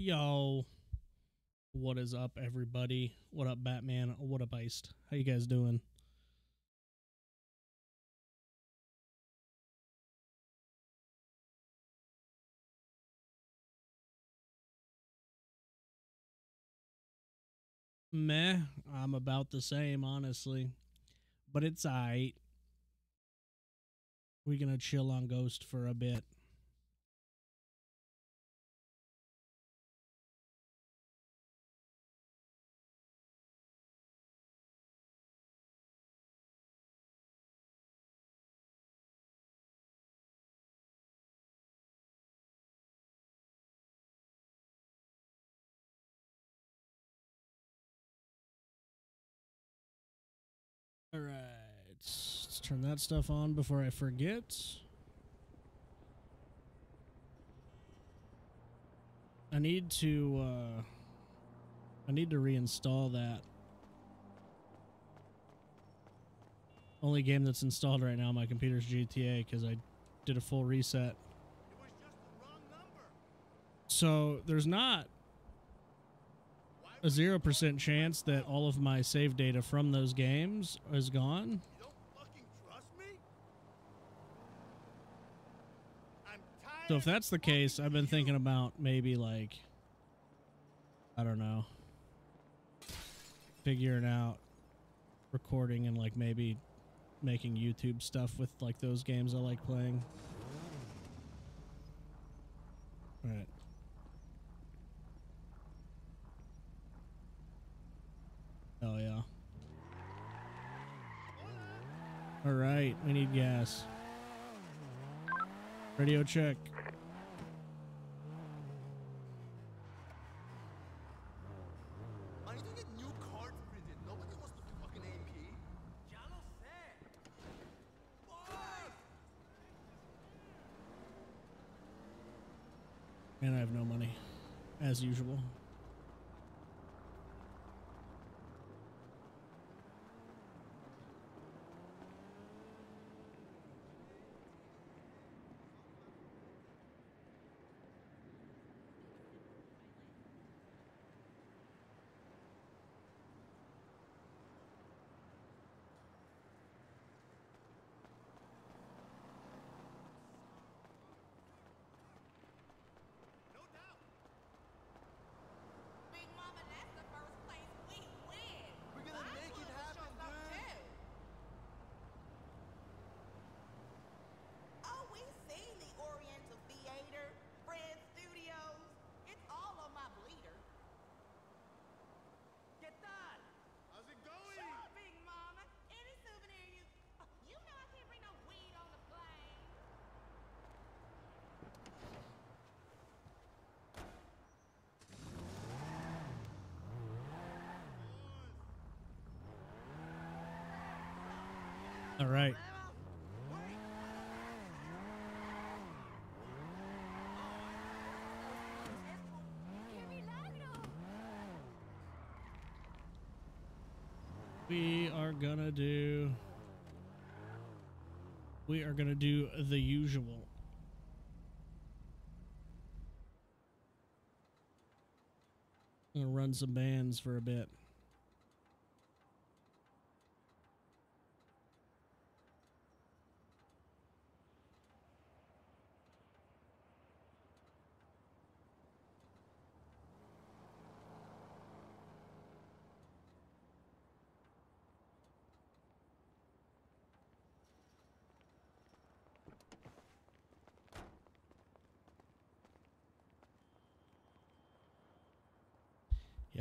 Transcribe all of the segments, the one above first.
Yo, what is up, everybody? What up, Batman? What up, Iced? How you guys doing? Meh, I'm about the same, honestly. But it's alright. We're gonna chill on Ghost for a bit. Let's turn that stuff on before I forget. I need to uh I need to reinstall that. Only game that's installed right now on my computer's GTA because I did a full reset. So there's not a zero percent chance that all of my save data from those games is gone. You don't fucking trust me? I'm tired So if that's the case, I've been thinking about maybe like I don't know. Figuring out recording and like maybe making YouTube stuff with like those games I like playing. All right. Oh yeah. All right, we need gas. Radio check. I need to get new cards printed. Nobody wants to fucking AP. Ya lo sé. Boy! And I have no money, as usual. No doubt. Big Mama, that's the first place we win. We're gonna I make it wanna happen, show something dude. too. Oh, we seen the Oriental Theater, Fred Studios. It's all on my bleeder. ¿Qué tal? How's it going? Sure, Big Mama. Any souvenir you... Oh, you know I can't bring no weed on the plane. All right. We are gonna do. We are gonna do the usual. I'm gonna run some bands for a bit.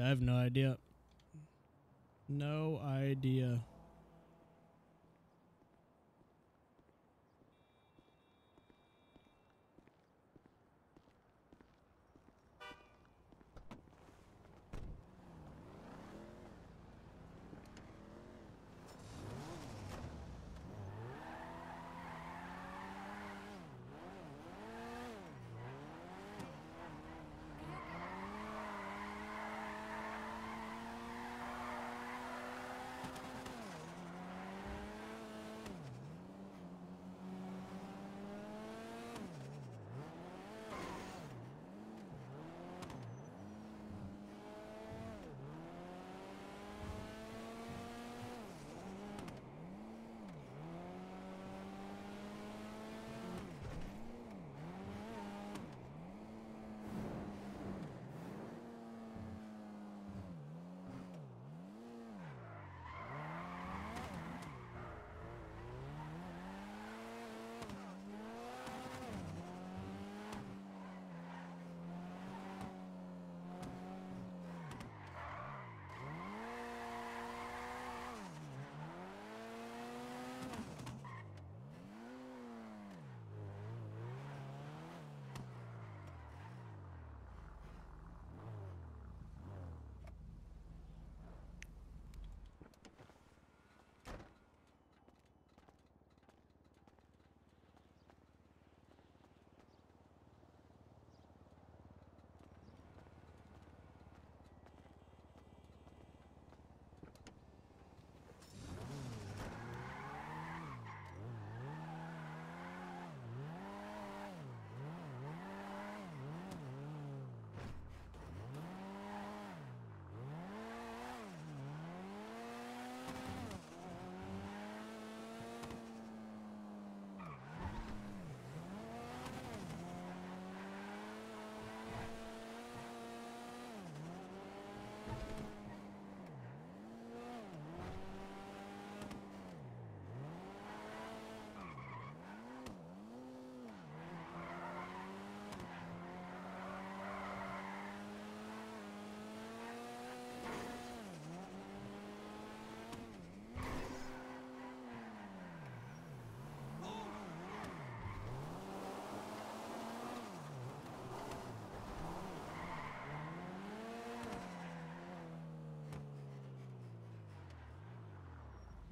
I have no idea. No idea.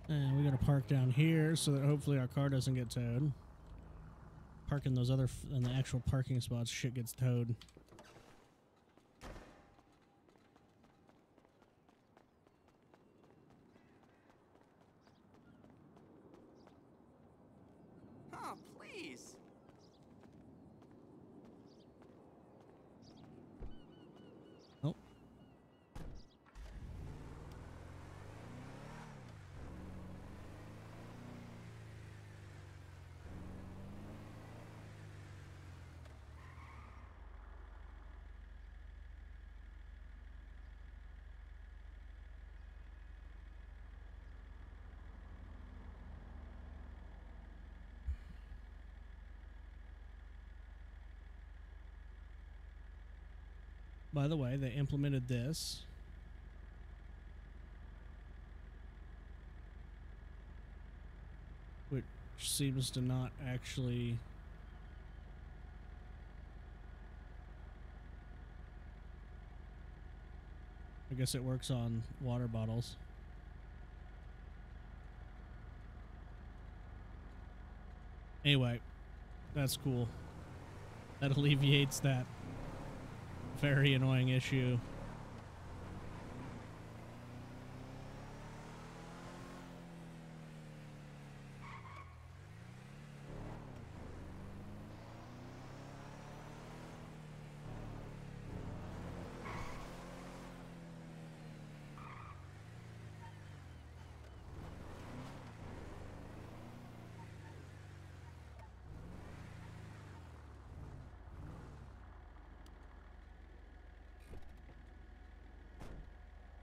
And we gotta park down here so that hopefully our car doesn't get towed. Parking those other in the actual parking spots, shit gets towed. Oh, please. Oh, by the way, they implemented this. Which seems to not actually I guess it works on water bottles. Anyway, that's cool. That alleviates that very annoying issue.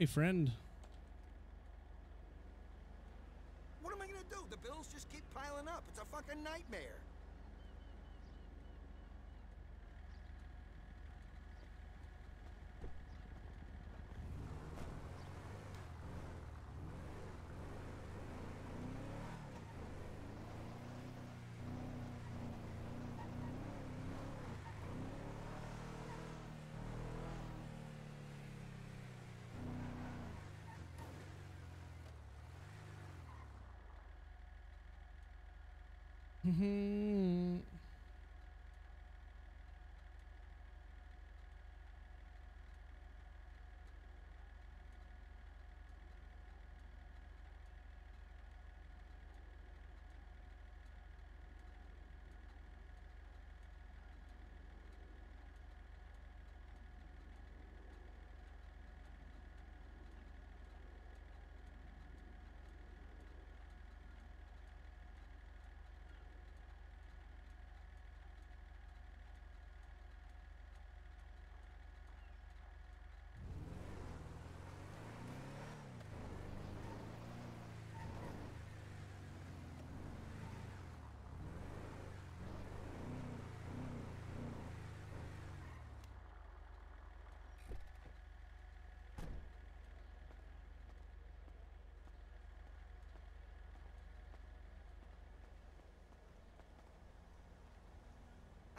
Friend. What am I gonna do? The bills just keep piling up. It's a fucking nightmare. Mm-hmm.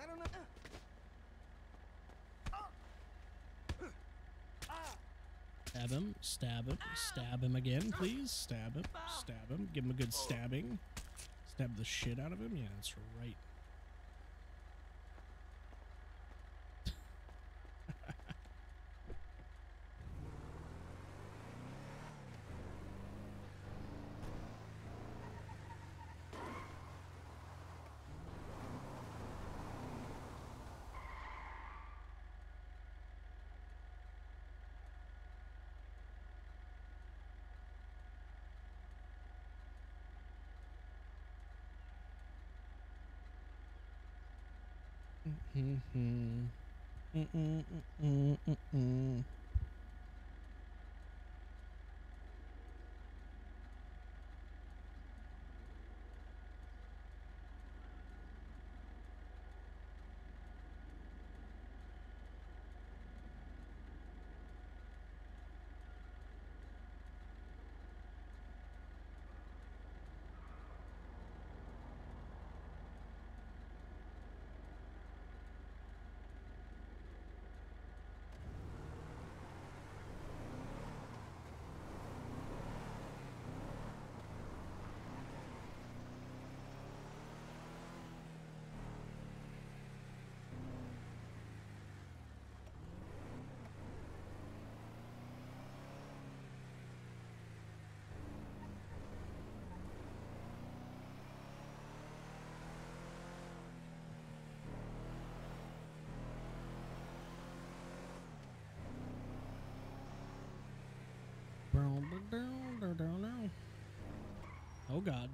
I don't know. Stab him, stab him, stab him again, please. Stab him, stab him. Give him a good stabbing. Stab the shit out of him. Yeah, that's right. Mm-hmm. Mm-mm, mm-mm, mm-mm. Oh god.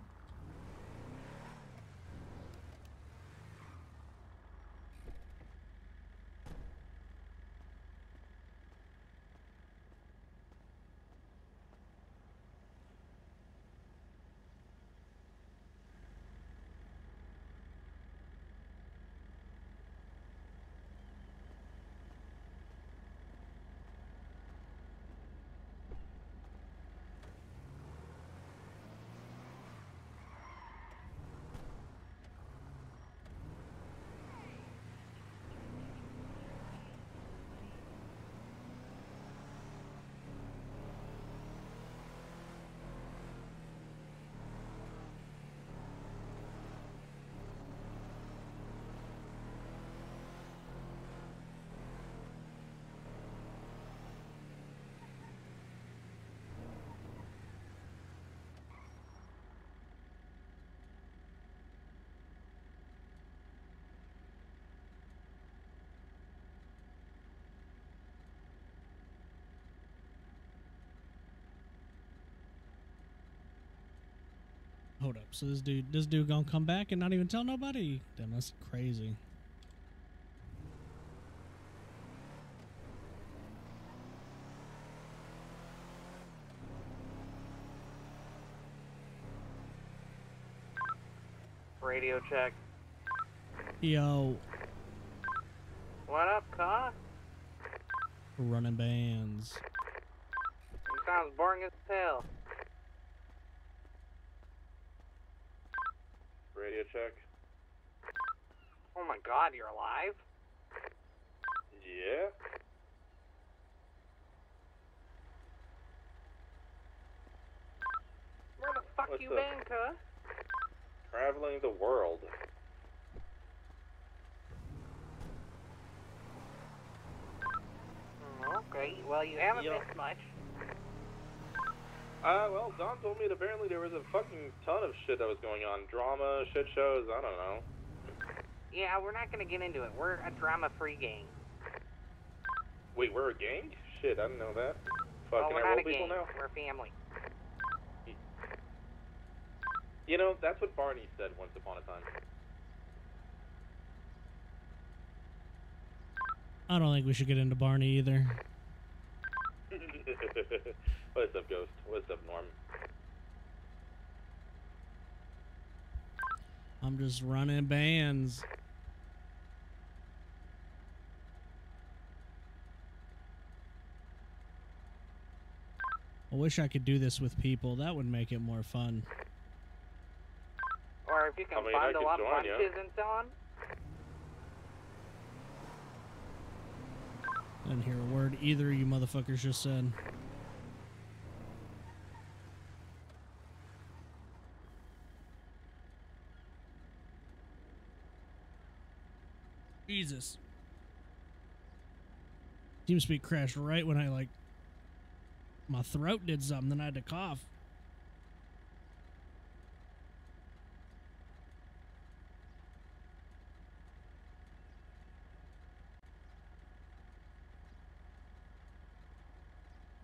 Hold up. So this dude, this dude gonna come back and not even tell nobody? Damn, that's crazy. Radio check. Yo, What up, car? running bands. You sounds boring as hell. Radio check. Oh my god, you're alive? Yeah. Where the fuck What's you up? been, cuh? Traveling the world. Mm, Okay, well, you haven't Yeah. missed much. Uh, well, Don told me that apparently there was a fucking ton of shit that was going on. Drama, shit shows, I don't know. Yeah, we're not gonna get into it. We're a drama-free gang. Wait, we're a gang? Shit, I didn't know that. well, Fucking we're not a people gang. now? We're a family. You know, that's what Barney said once upon a time. I don't think we should get into Barney either. What's up, Ghost? What's up, Norm? I'm just running bands. I wish I could do this with people. That would make it more fun. Or if you can I mean, I bundle could up join and so on. I didn't hear a word either of you motherfuckers just said. Jesus. TeamSpeak crashed right when I like my throat did something, then I had to cough.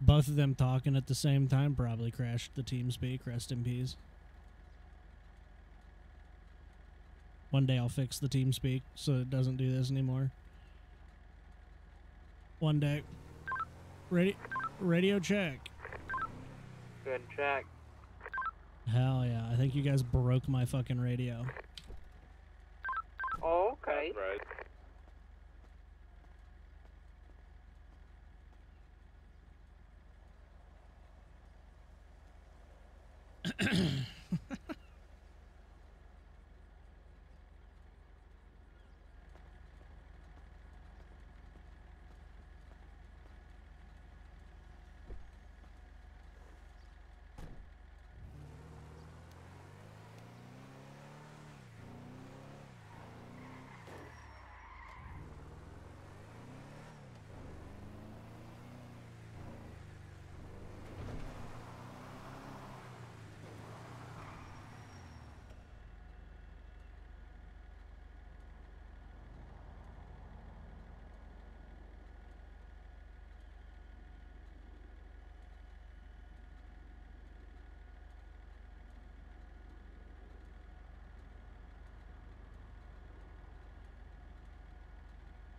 Both of them talking at the same time probably crashed the TeamSpeak. Rest in peace. One day I'll fix the TeamSpeak so it doesn't do this anymore. One day. Radio check. Good check. Hell yeah! I think you guys broke my fucking radio. Oh, okay. That's right.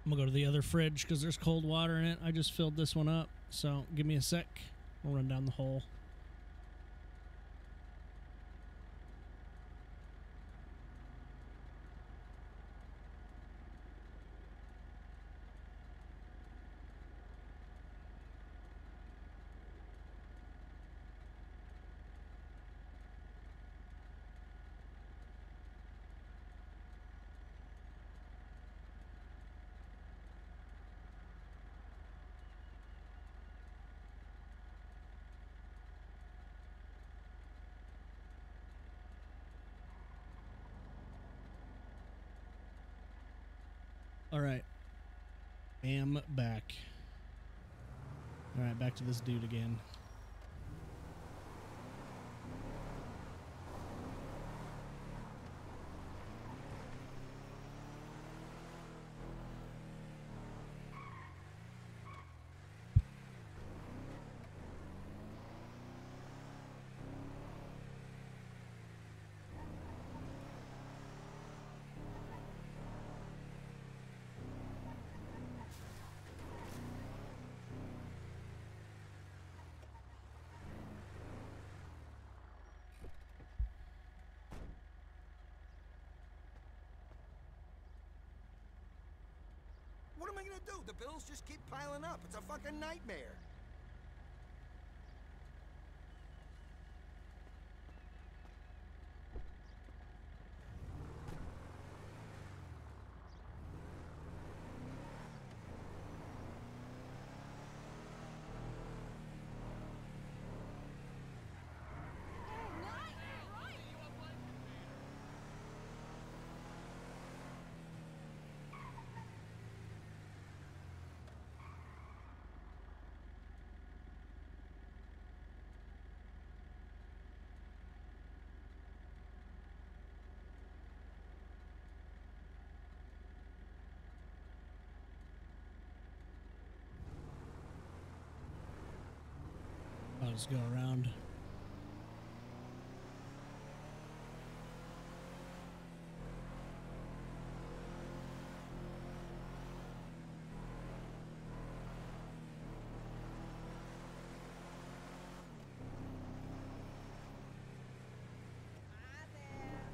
I'm gonna go to the other fridge because there's cold water in it. I just filled this one up, so give me a sec. I'll run down the hole. All right. Am back. All right, back to this dude again. Am I gonna do? The bills just keep piling up. It's a fucking nightmare. I'll just go around. Hi there.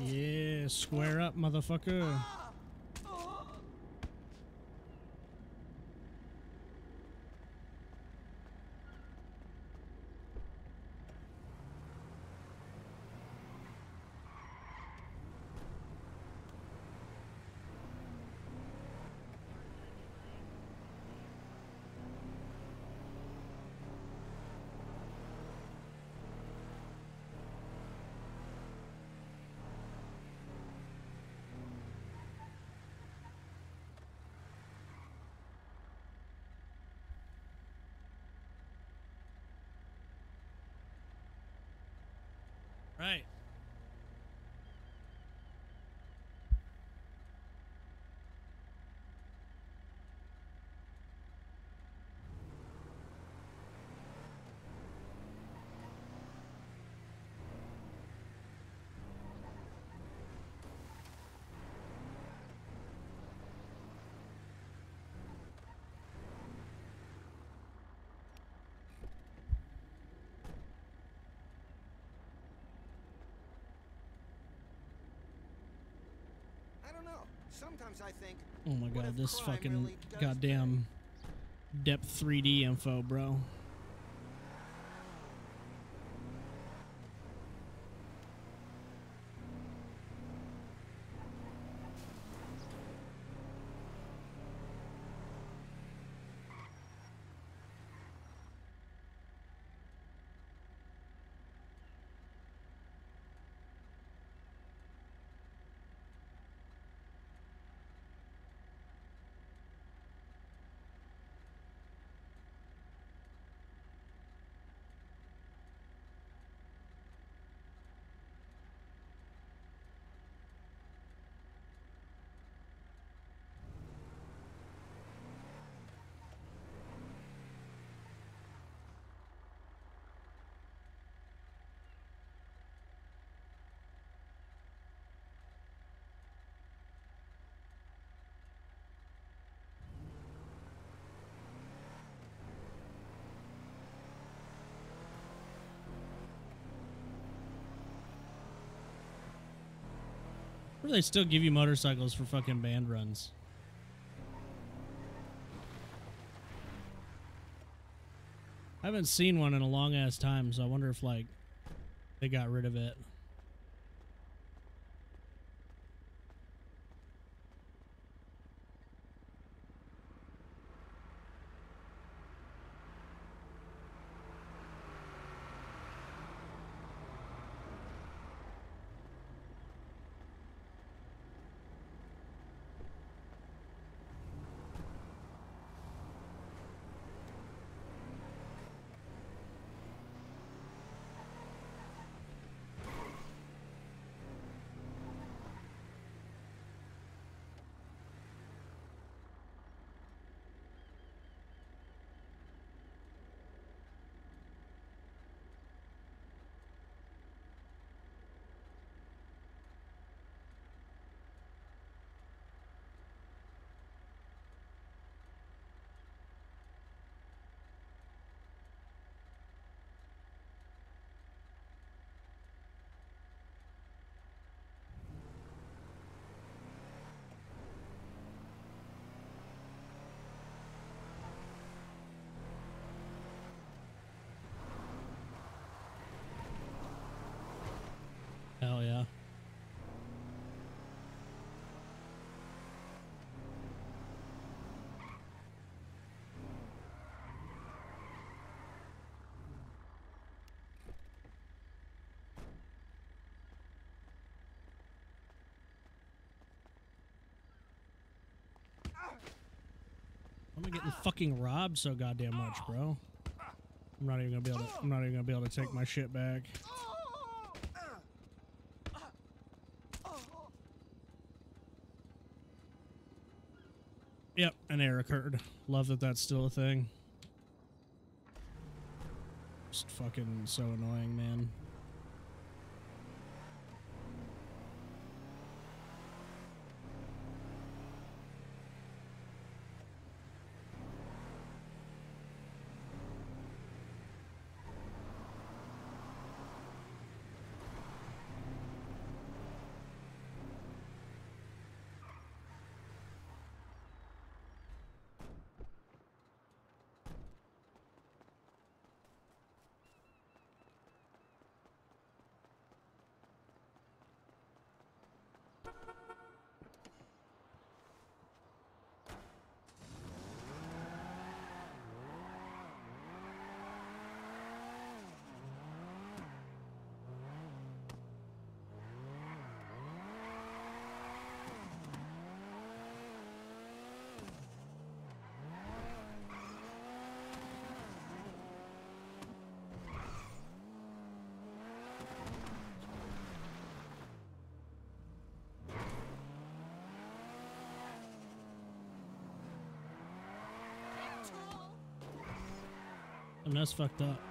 Yeah, square up, motherfucker. Right. I don't know. Sometimes I think. Oh my god, this fucking really goddamn depth 3D info, bro. Or they still give you motorcycles for fucking band runs. I haven't seen one in a long ass time, so I wonder if like they got rid of it. Hell yeah. I'm getting fucking robbed so goddamn much, bro. I'm not even gonna be able to. I'm not even gonna be able to take my shit back. Yep, an error occurred. Love that that's still a thing. Just fucking so annoying, man. That's fucked up.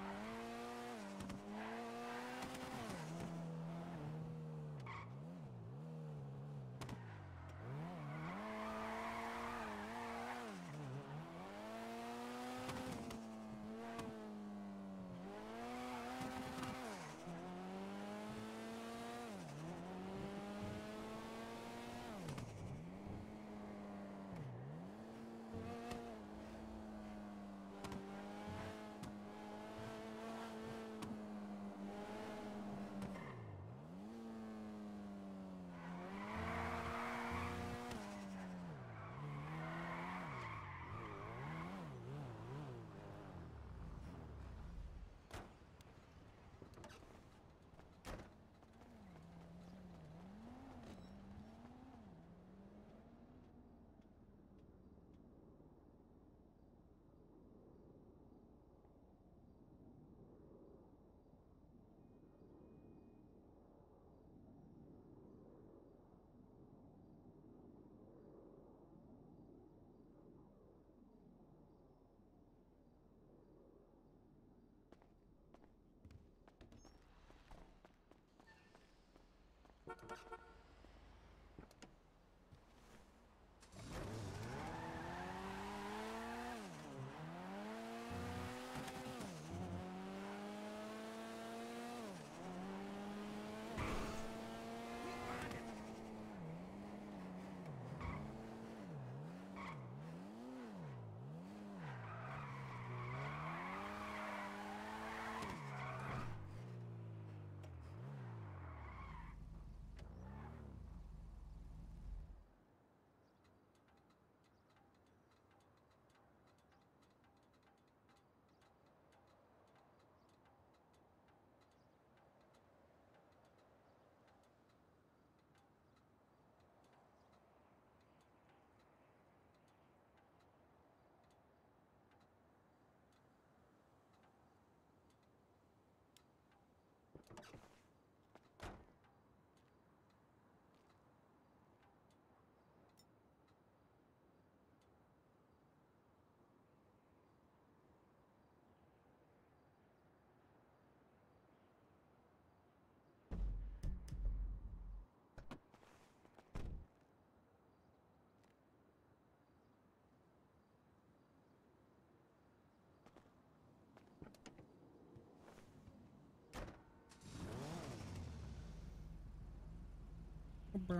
I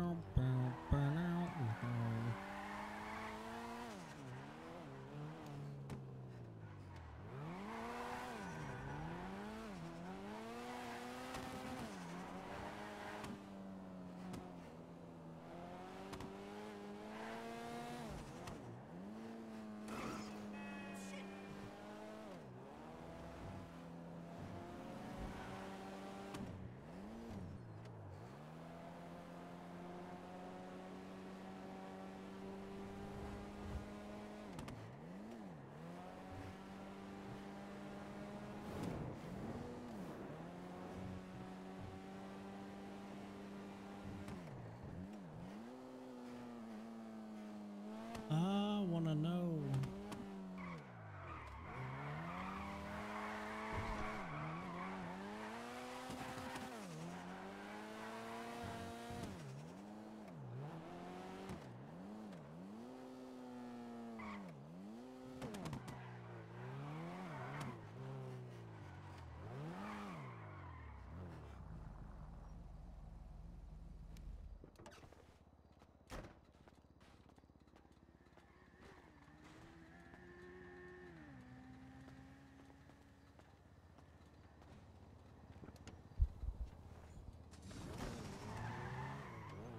wanna know.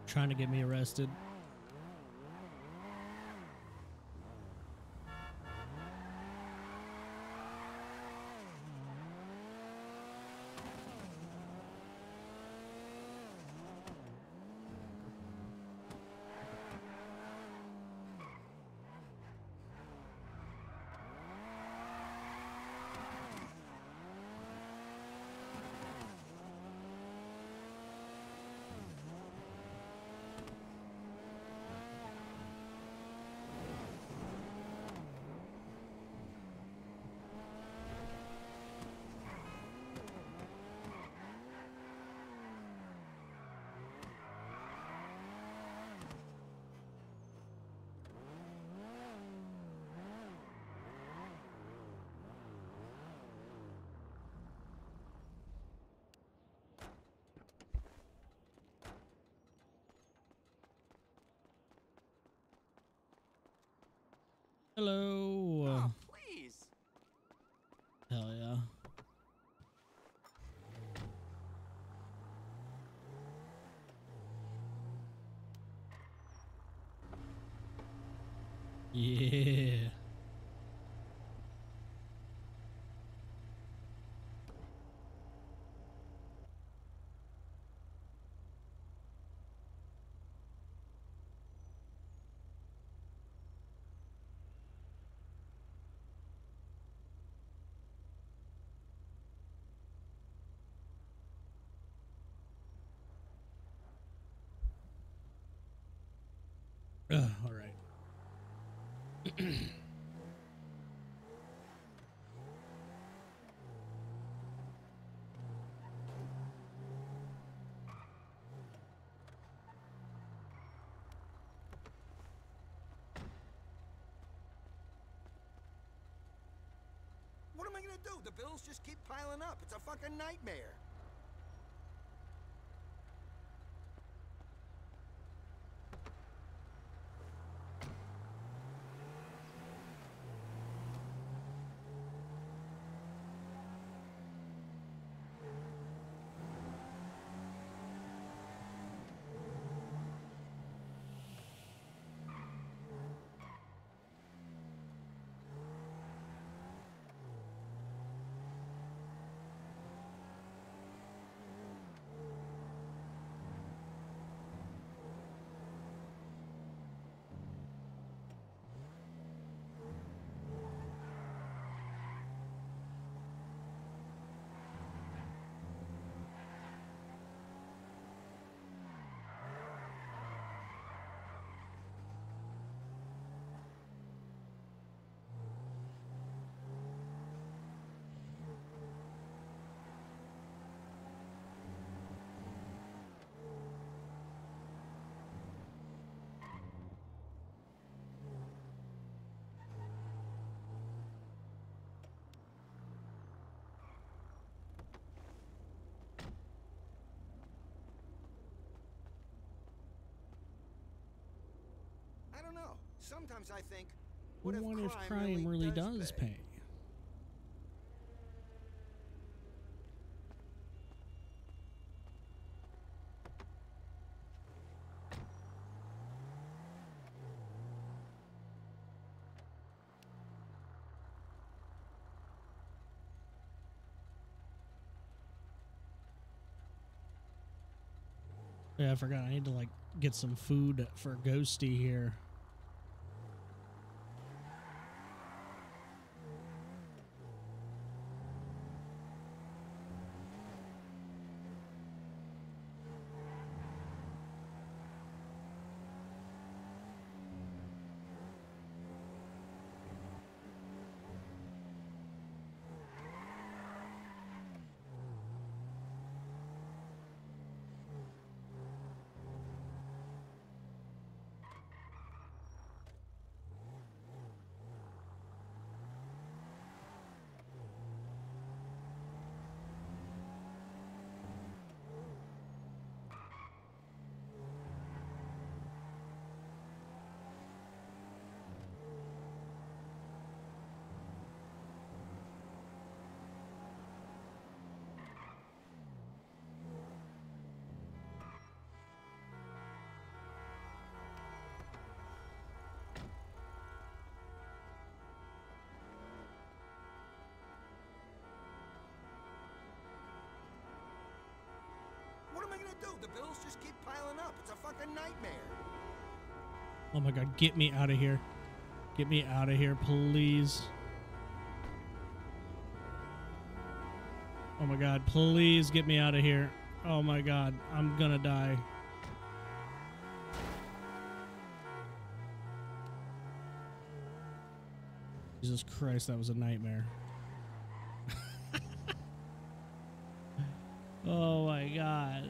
Trying to get me arrested. Hello. Oh, um, please. Hell yeah. Yeah. Ugh, all right. What am I gonna do? The bills just keep piling up. It's a fucking nightmare. Don't know. Sometimes I think, What what, if crime really does pay? pay? Yeah, I forgot. I need to like get some food for Ghosty here. The bills just keep piling up. It's a fucking nightmare. Oh my god, get me out of here. Get me out of here, please. Oh my god, please get me out of here. Oh my god, I'm gonna die. Jesus Christ, that was a nightmare. oh my god.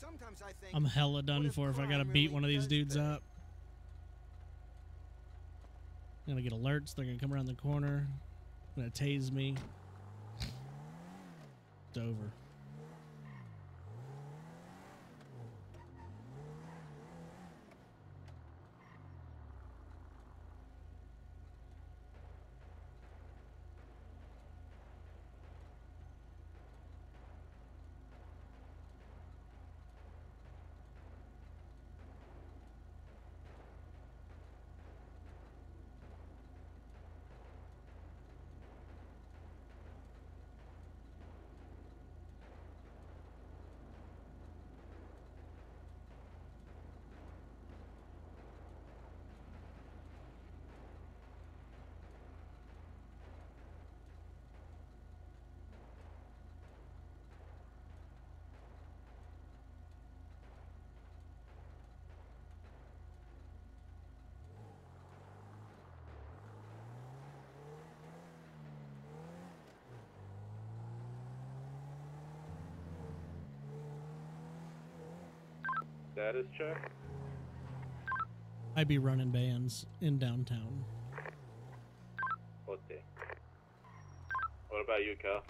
Sometimes I think I'm hella done for if I gotta beat really one of these dudes pay? up. I'm gonna get alerts. They're gonna come around the corner. Gonna tase me. It's over. Status check. I be running bands in downtown. Let's. What about you, Cal?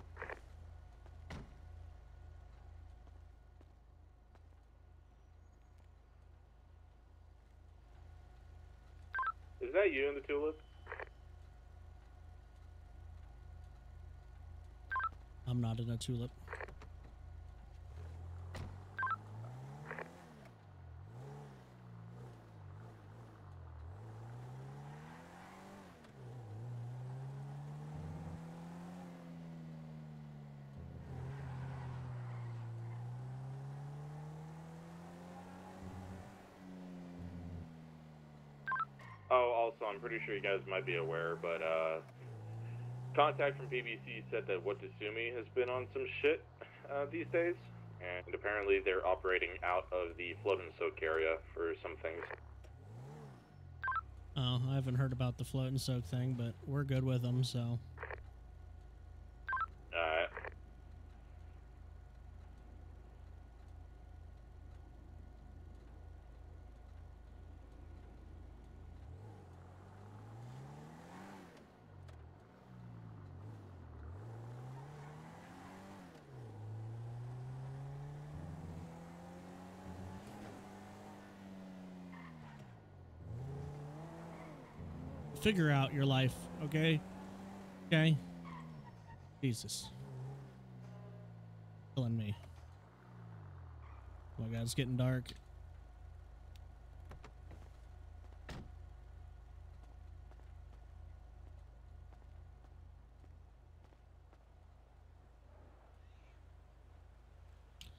Is that you in the tulip? I'm not in a tulip. Oh, also, I'm pretty sure you guys might be aware, but uh, contact from PBC said that Watasumi has been on some shit uh, these days, and apparently they're operating out of the float and soak area for some things. Oh, I haven't heard about the float and soak thing, but we're good with them, so. Alright. Figure out your life, okay? Okay? Jesus. Killing me. Oh my god, it's getting dark.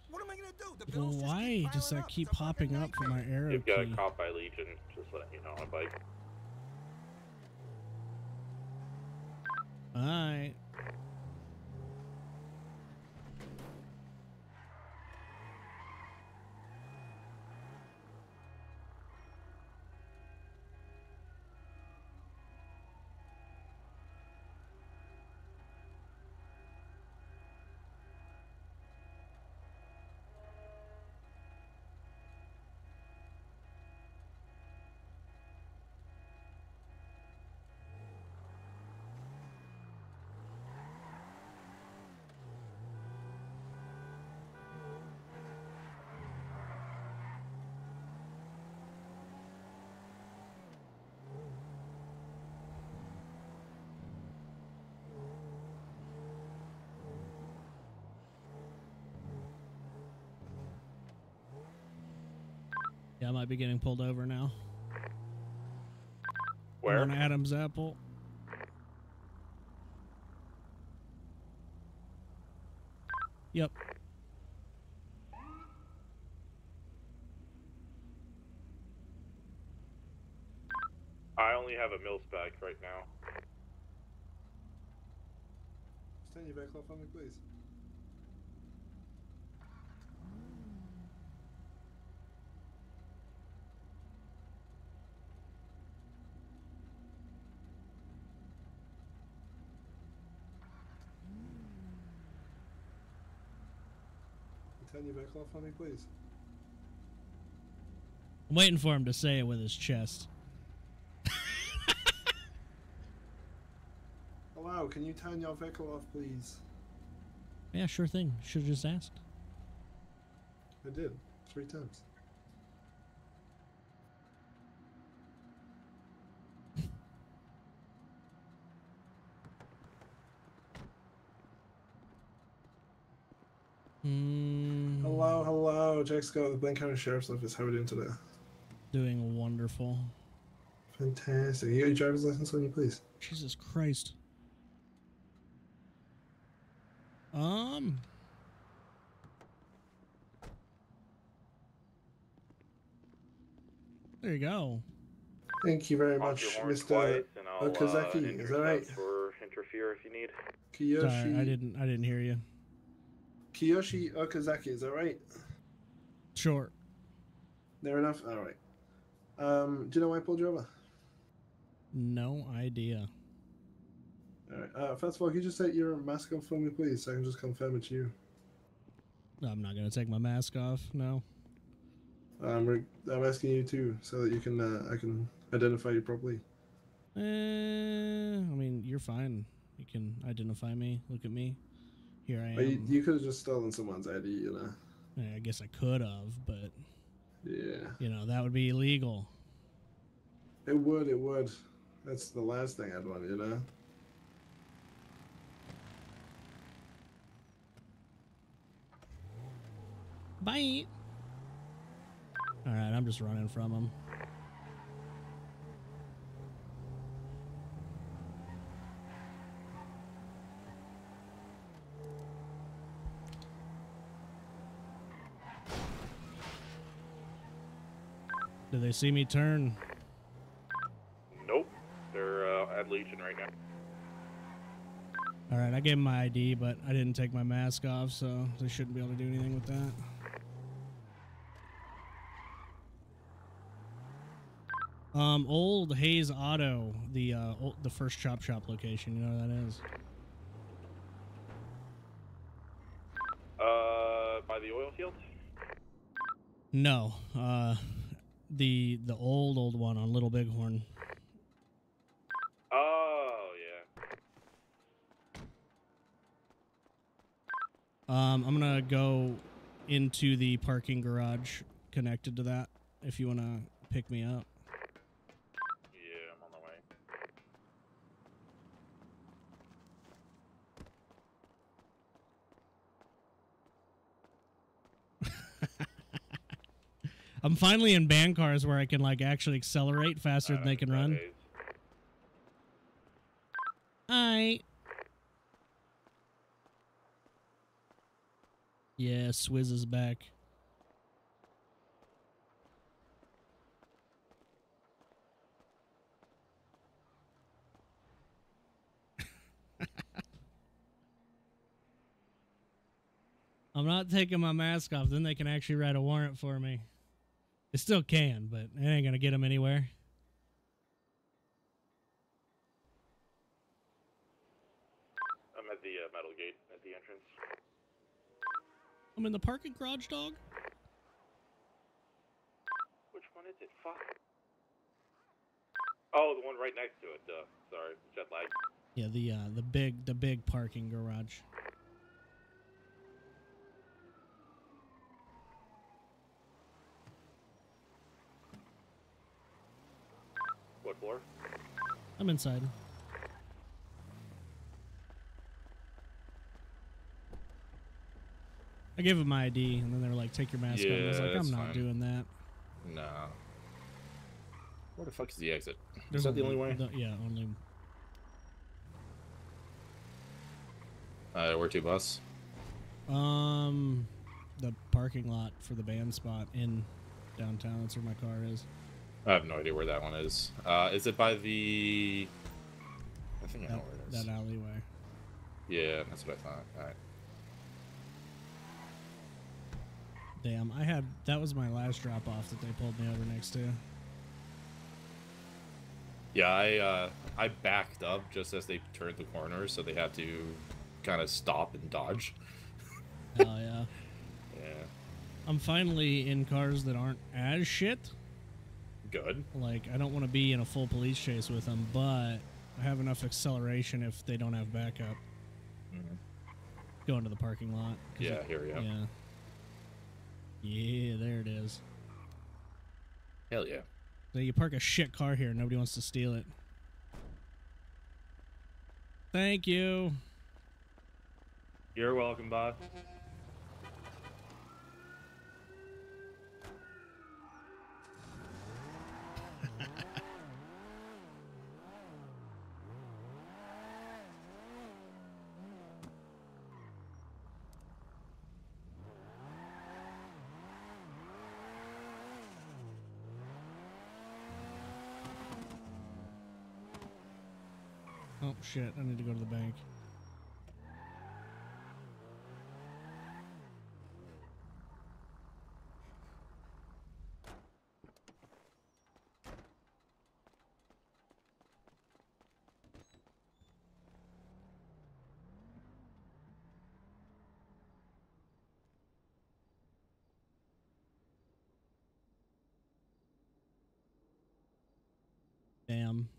What am I gonna do? The Well, bills just why keep does that keep It's a fucking popping up for my arrow You've got key? a cop by Legion, just letting you know on a bike. Alright. I might be getting pulled over now. Where? On Adam's apple. Yep. I only have a mil spec right now. Stand your back off on me, please. you back off on me, please? I'm waiting for him to say it with his chest. Hello, can you turn your vehicle off, please? Yeah, sure thing. Should have just asked. I did. Three times. Jack Scott, the Blaine County Sheriff's Office. How are we doing today? Doing wonderful. Fantastic. You got your driver's license on you, please? Jesus Christ. Um. There you go. Thank you very much, horns Mr. twice, uh, Okazaki. Is that right? intercept Or interfere if you need. Kiyoshi. Sorry, I didn't. I didn't hear you. Kiyoshi Okazaki. Is that right? Sure. Near enough. All right. Um, do you know why I pulled you over? No idea. All right. Uh, first of all, can you just take your mask off for me, please, so I can just confirm it's you? I'm not gonna take my mask off. No. Um, we're, I'm asking you too, so that you can uh, I can identify you properly. Eh, I mean, you're fine. You can identify me. Look at me. Here I But you, am. you could have just stolen someone's ID, you know. I guess I could have, but Yeah. you know that would be illegal. It would. It would. That's the last thing I'd want, you know. Bye. All right, I'm just running from him. Do they see me turn? Nope. They're uh, at Legion right now. All right, I gave him my ID, but I didn't take my mask off, so they shouldn't be able to do anything with that. Um, old Hayes Auto, the uh, old, the first chop shop location. You know where that is? Uh, by the oil fields? No, uh, the the old old one on Little Bighorn. Oh, yeah. Um, I'm gonna go into the parking garage connected to that. If you wanna pick me up. Yeah, I'm on the way. I'm finally in band cars where I can like actually accelerate faster than they can run. I. Yeah, Swizz is back. I'm not taking my mask off. Then they can actually write a warrant for me. They still can, but it ain't gonna get them anywhere. I'm at the uh, metal gate at the entrance. I'm in the parking garage, dog. Which one is it? Fuck. Oh, the one right next to it. Duh. Sorry, jet lag. Yeah, the uh, the big the big parking garage. What floor? I'm inside. I gave them my ID, and then they were like, "Take your mask off." I was like, "I'm not fine. doing that." No. Where the fuck is the exit? There's is that the only way? the- yeah, only. Uh, where to bus? Um, the parking lot for the band spot in downtown. That's where my car is. I have no idea where that one is. Uh, is it by the? I think I know That, where it is. that alleyway. Yeah, that's what I thought. All right. Damn, I had that was my last drop off that they pulled me over next to. Yeah, I uh, I backed up just as they turned the corner, so they had to kind of stop and dodge. Hell yeah. Yeah. I'm finally in cars that aren't as shit. Good. Like, I don't want to be in a full police chase with them, but I have enough acceleration if they don't have backup. Mhm. Go into the parking lot. Yeah, it- here we go. Yeah. Yeah, there it is. Hell yeah. So you park a shit car here, nobody wants to steal it. Thank you. You're welcome, boss. Oh shit, I need to go to the bank. Damn.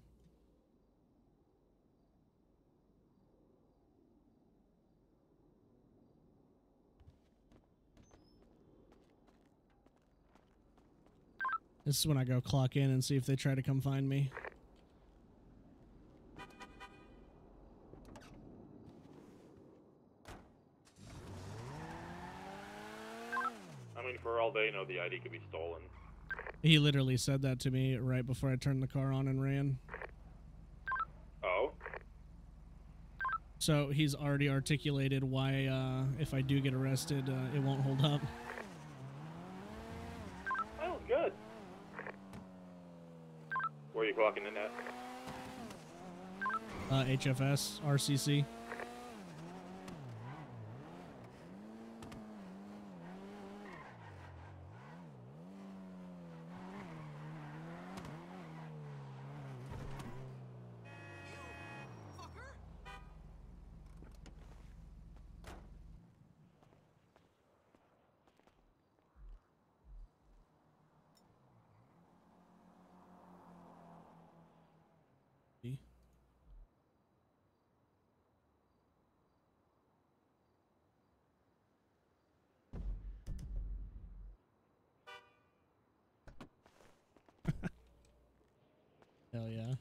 This is when I go clock in and see if they try to come find me. I mean, for all they know, the ID could be stolen. He literally said that to me right before I turned the car on and ran. Oh? So he's already articulated why, uh, if I do get arrested, uh, it won't hold up. Oh, good. Where are you clocking in at? Uh, HFS, RCC. Hell yeah.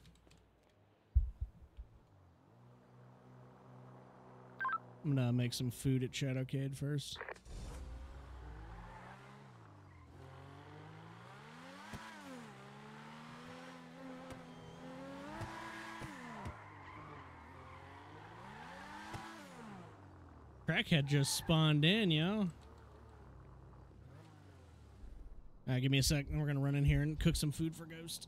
I'm gonna make some food at Shadowcade first. Crackhead just spawned in, yo. Uh, give me a sec, and we're gonna run in here and cook some food for Ghost.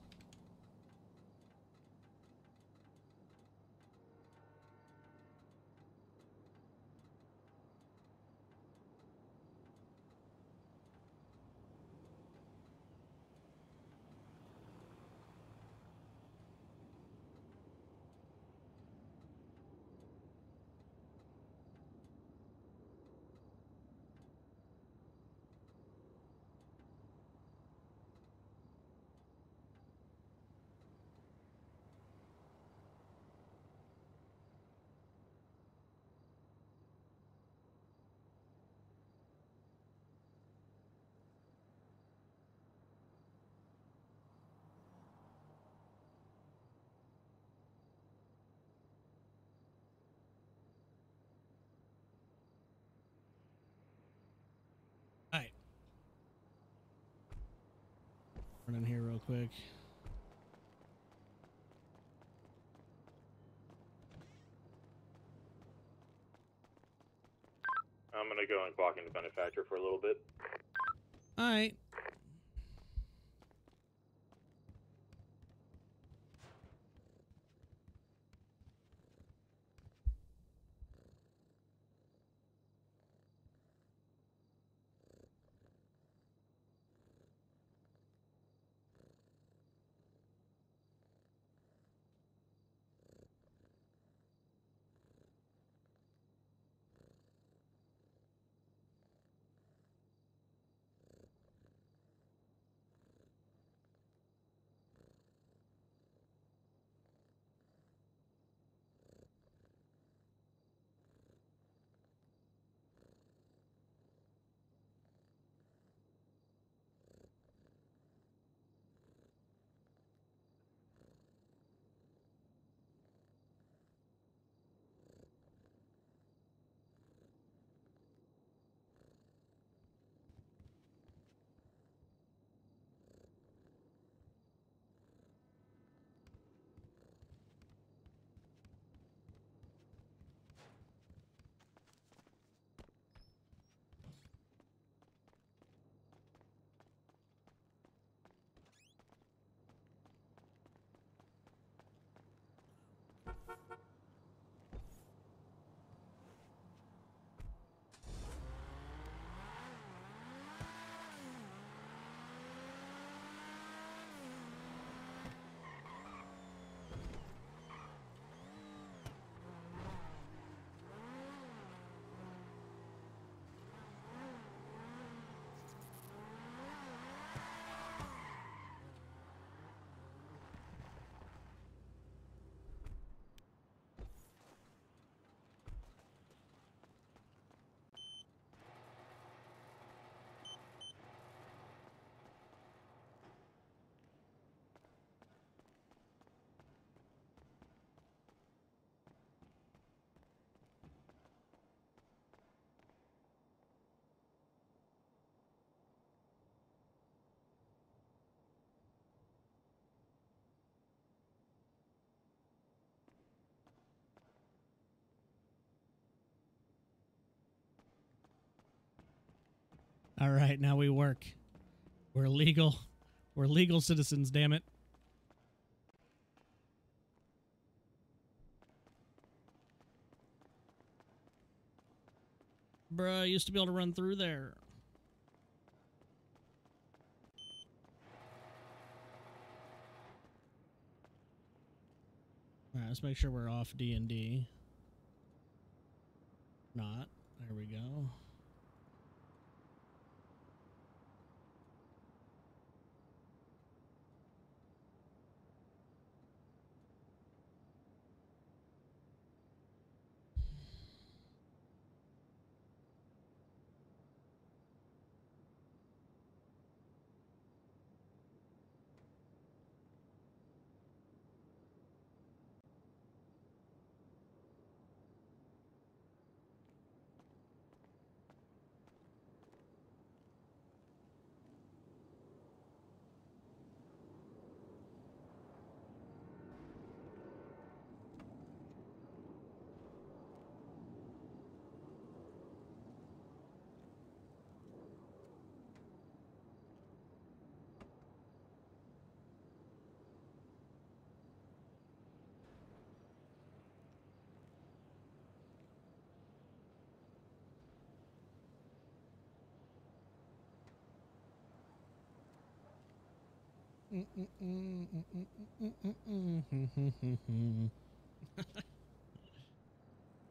Quick. I'm gonna go and clock into Benefactor for a little bit. Alright. All right, now we work. We're legal. We're legal citizens, damn it. Bruh, I used to be able to run through there. All right, let's make sure we're off D and D. Not. There we go.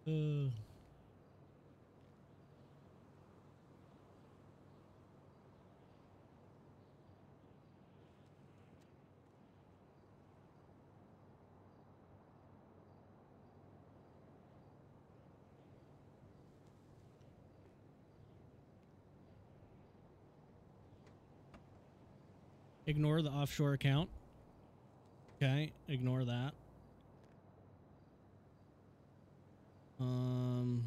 Uh, Ignore the offshore account. Okay, ignore that. Um,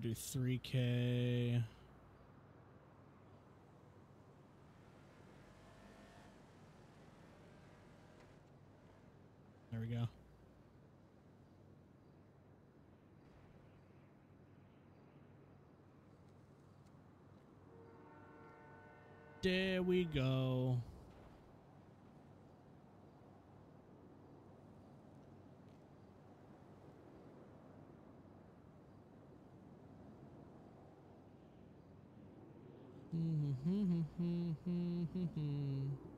do 3K. There we go. There we go. Mm-hmm, mm-hmm, mm-hmm,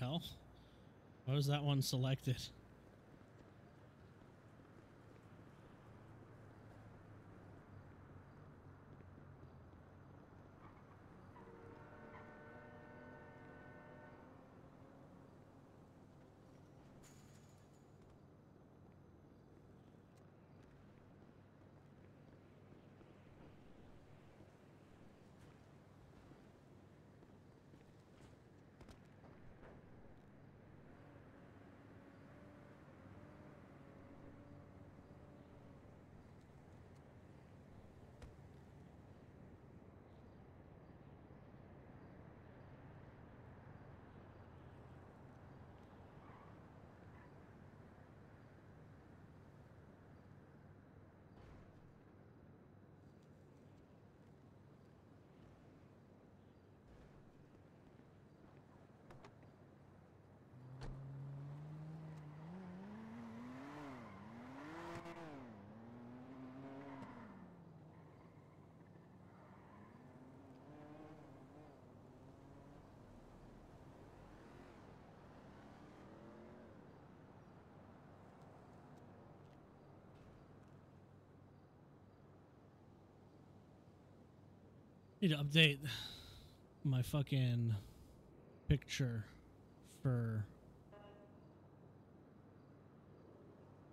Hell? Why was that one selected? Need to update my fucking picture for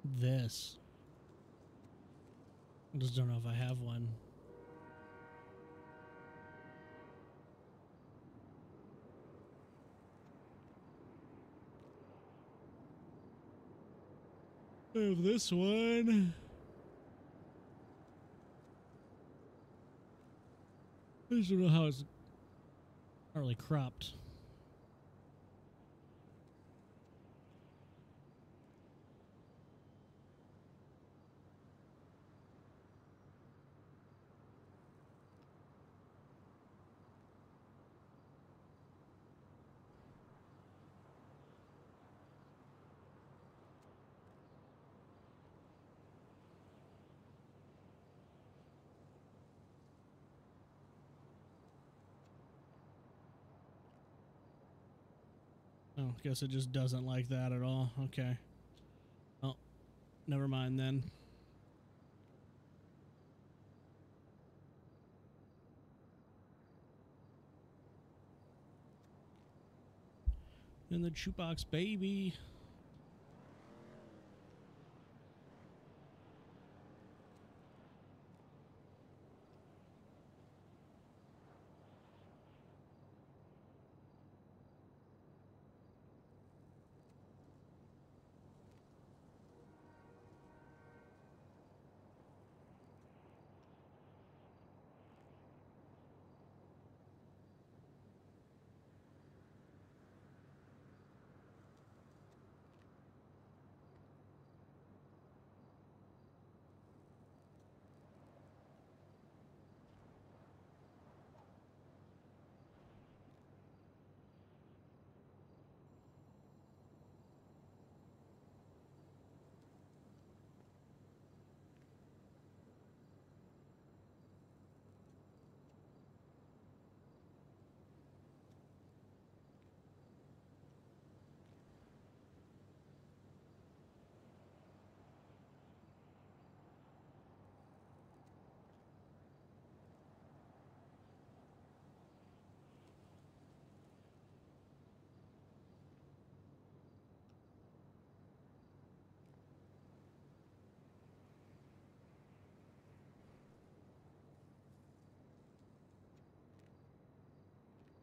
this. I just don't know if I have one. Have this one. I just don't know how it's not really cropped. Oh, guess it just doesn't like that at all. Okay. Well, never mind then. In the jukebox, baby.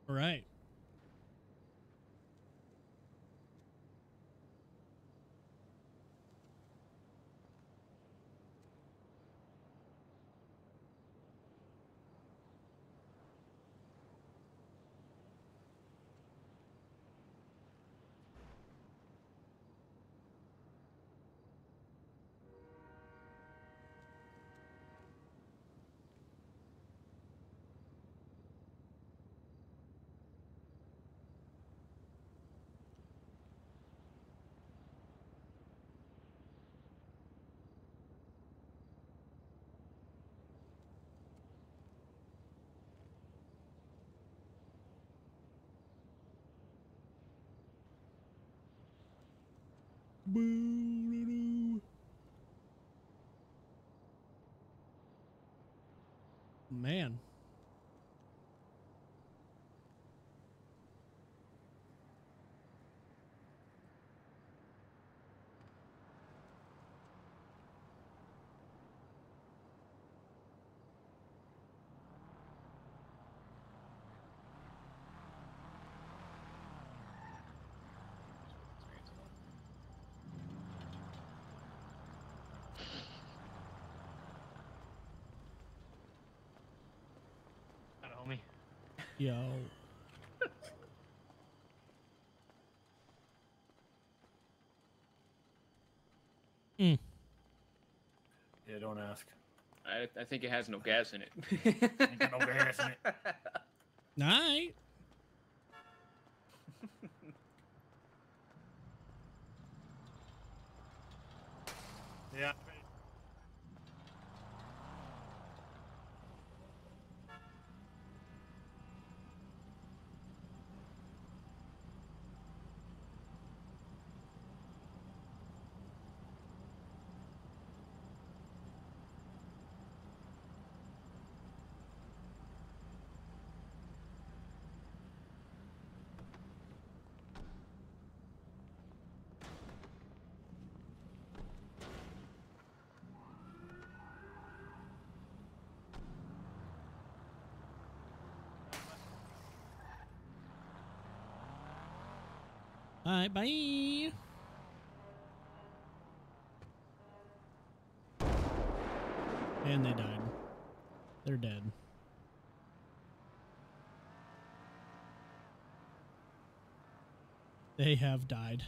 All right. Man. Yo. Mm. Yeah, don't ask. I, I think it has no gas in it. Ain't got no gas in it. Night. Yeah. Alright, bye. And they died. They're dead. They have died.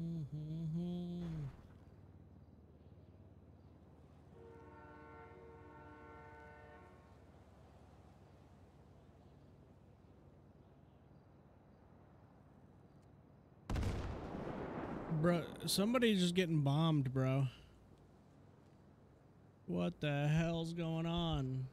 Mm-hmm. Bro, somebody's just getting bombed, bro. What the hell's going on?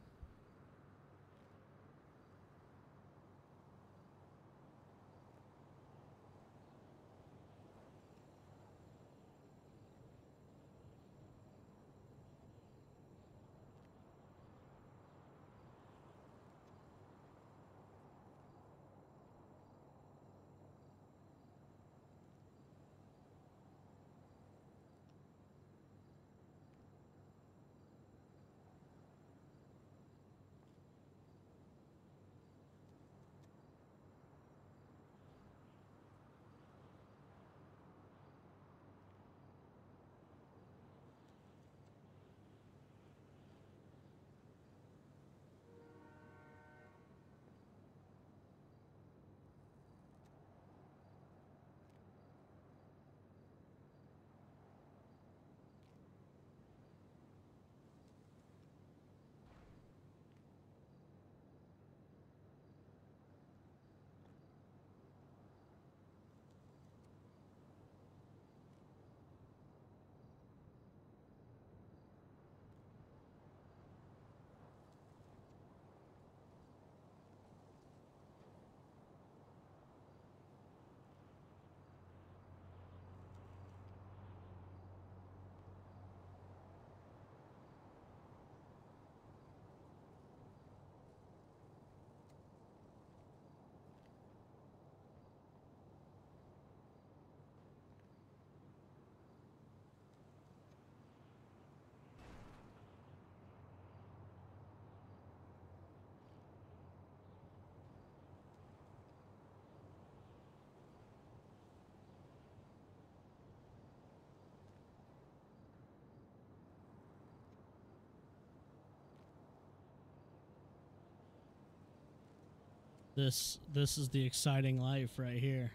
This this is the exciting life right here.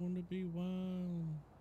Want to be wild.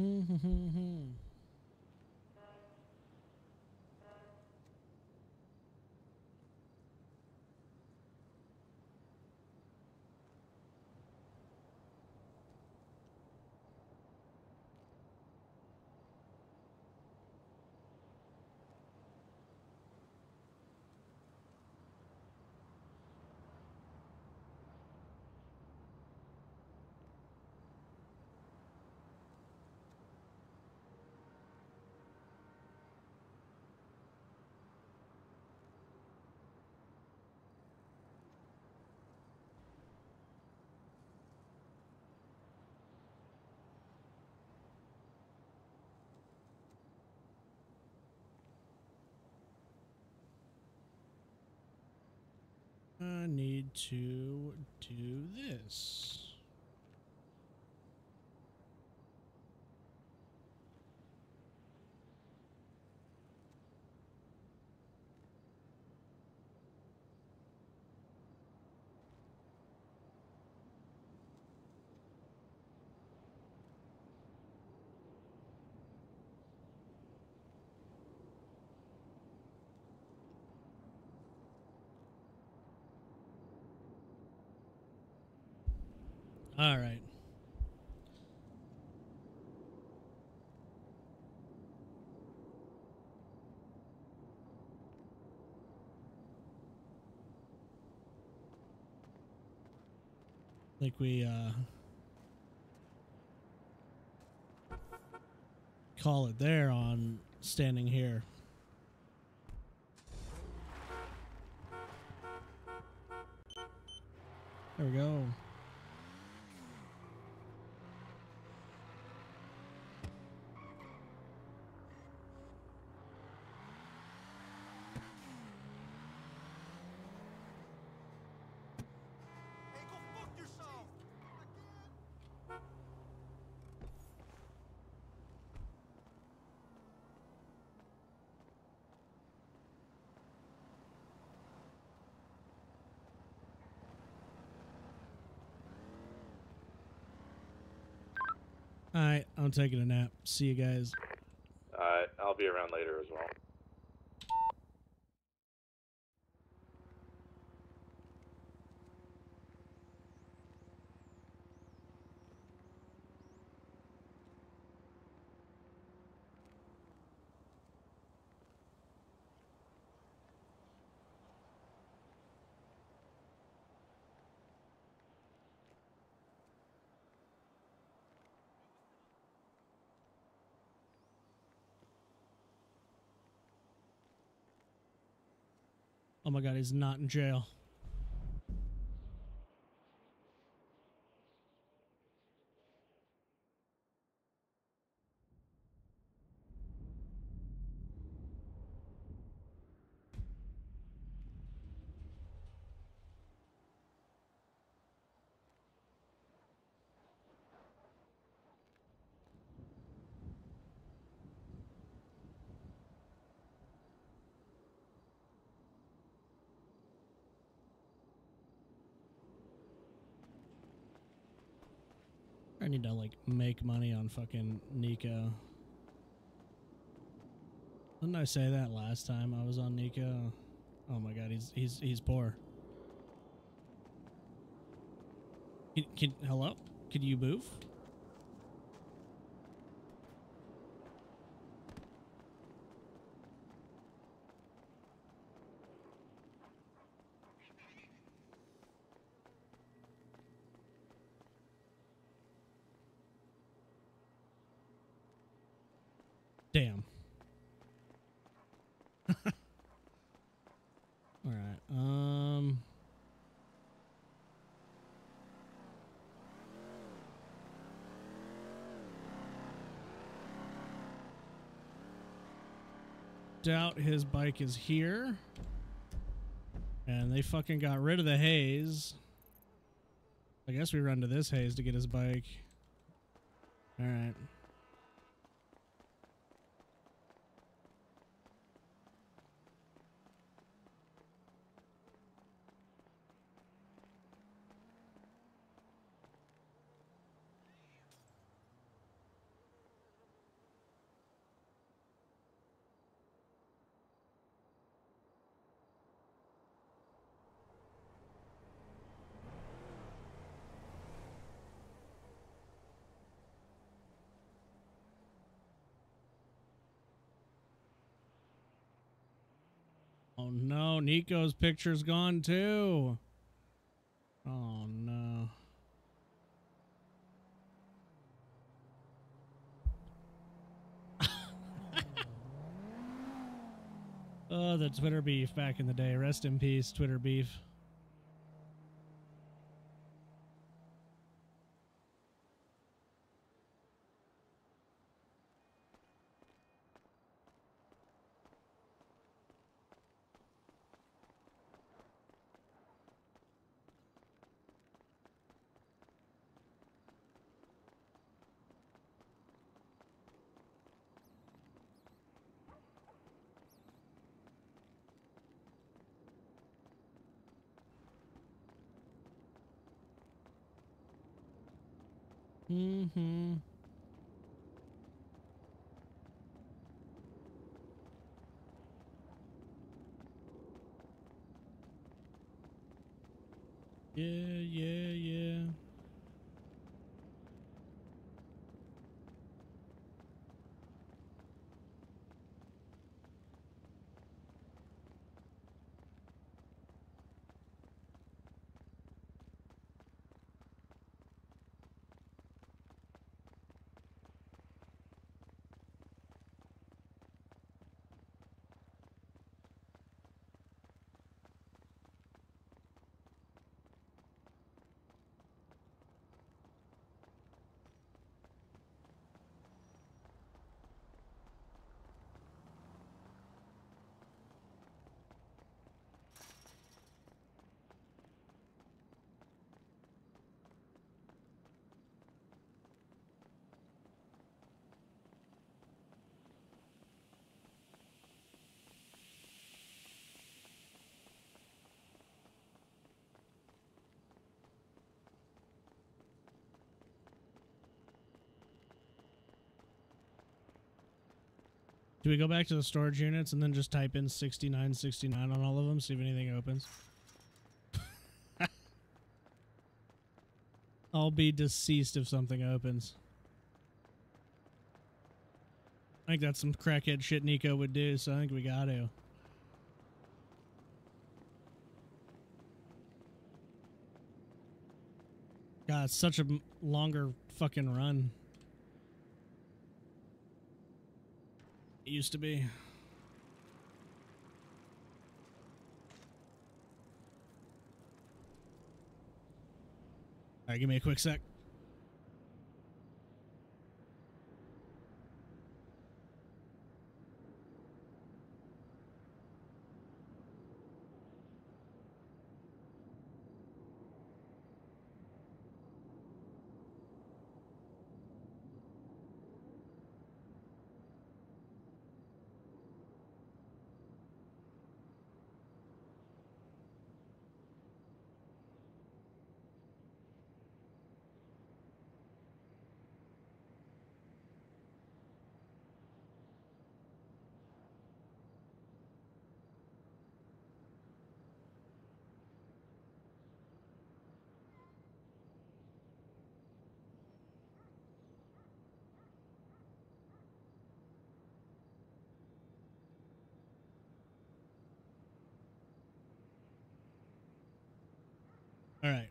Mm-hmm. I need to do this. All right. think we uh call it there on standing here. There we go. Taking a nap. See you guys. Uh, I'll be around later as well. Oh my god, he's not in jail. I need to like make money on fucking Nico. Didn't I say that last time I was on Nico? Oh my god, he's he's he's poor. Can, can hello? Can you move? Doubt his bike is here. And they fucking got rid of the haze. I guess we run to this haze to get his bike. All right. no, Nico's picture's gone too. Oh no. oh, the Twitter beef back in the day. Rest in peace, Twitter beef. Mm-hmm. Yeah, yeah, yeah. Do we go back to the storage units and then just type in 6969 on all of them, see if anything opens? I'll be deceased if something opens. I think that's some crackhead shit Nico would do, so I think we got to. God, it's such a longer fucking run. Used to be. All right, give me a quick sec. All right.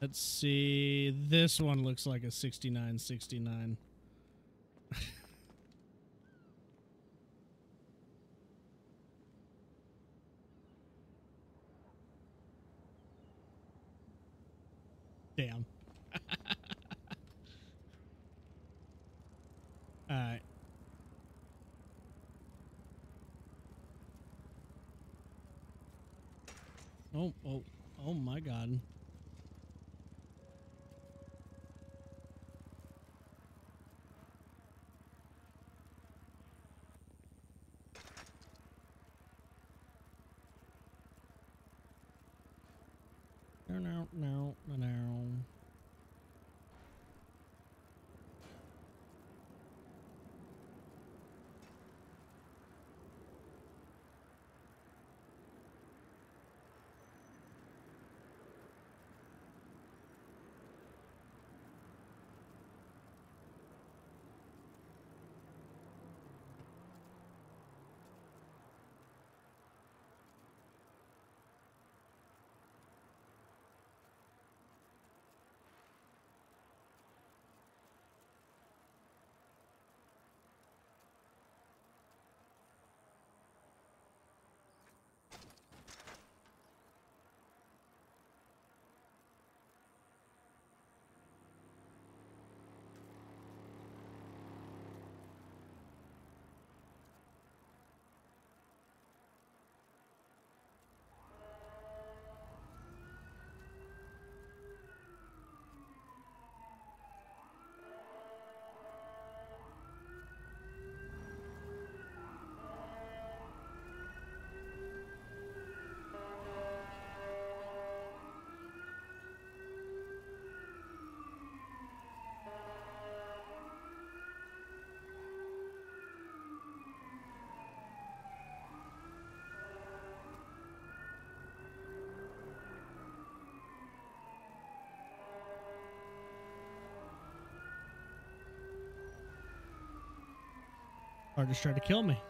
Let's see. This one looks like a 6969. Or just tried to kill me.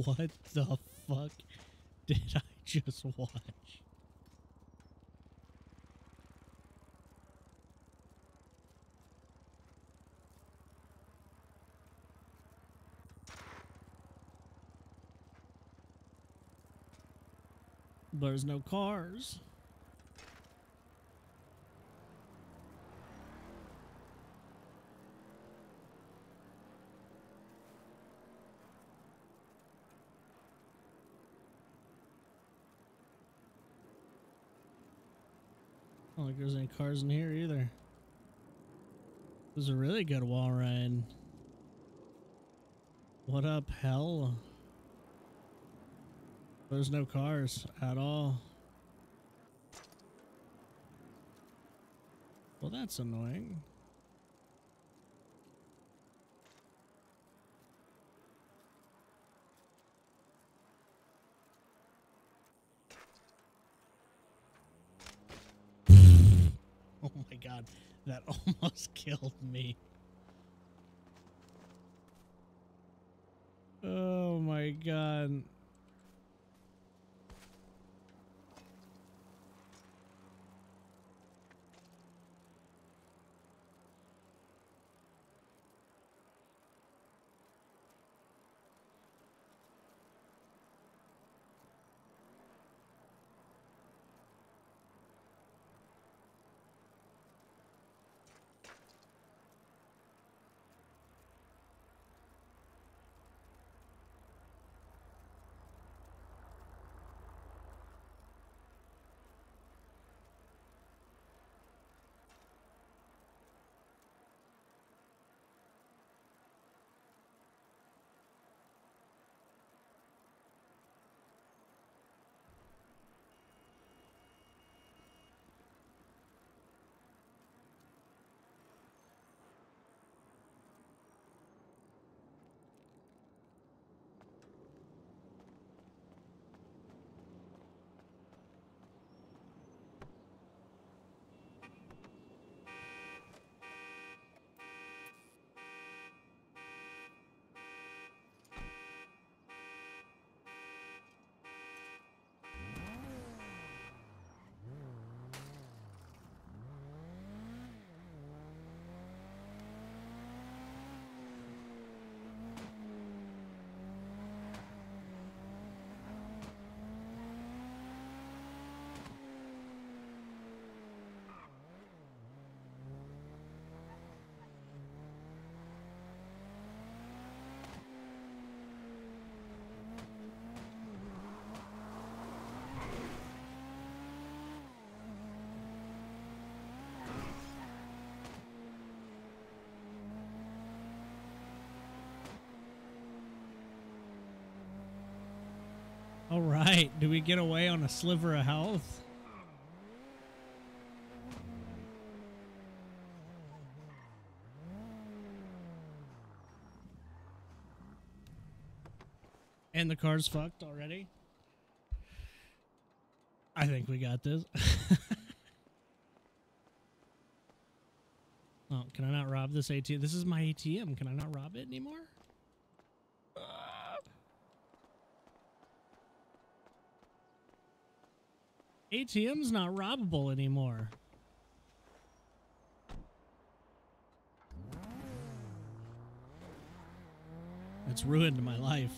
What the fuck did I just watch? There's no cars. There's any cars in here either. It was a really good wall ride. What up, hell? There's no cars at all. Well, that's annoying. Oh my god, that almost killed me. Oh my god. All right. Do we get away on a sliver of health? And the car's fucked already. I think we got this. oh, can I not rob this ATM? This is my ATM. Can I not rob it anymore? ATM's not robbable anymore. It's ruined my life.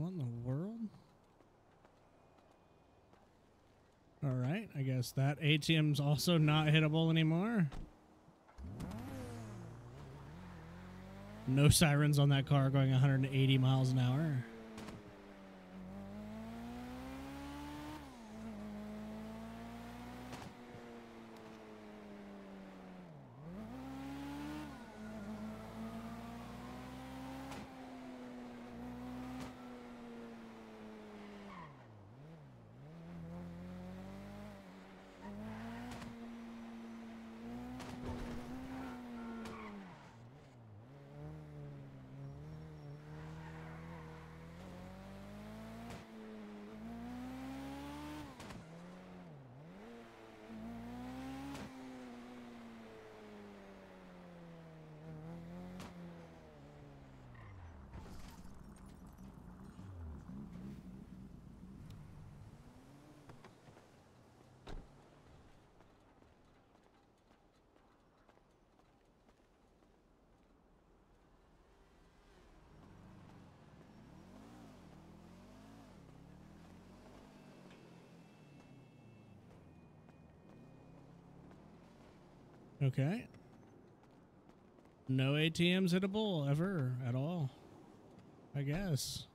What in the world? All right, I guess that ATM's also not hittable anymore. No sirens on that car going 180 miles an hour. Okay. No ATMs at a bull ever at all. I guess.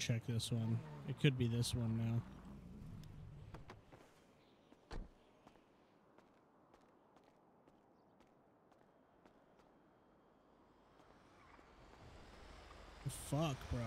Check this one. It could be this one now. Fuck, bro.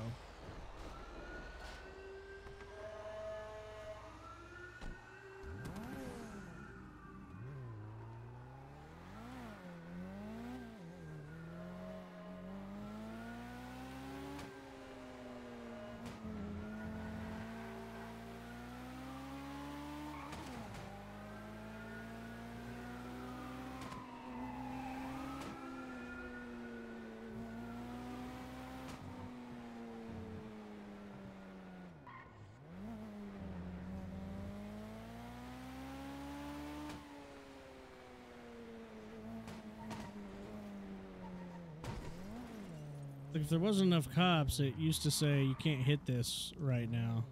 If there wasn't enough cops, it used to say you can't hit this right now.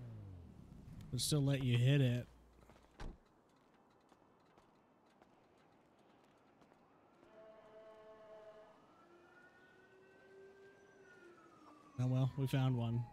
But still let you hit it. Oh well, we found one.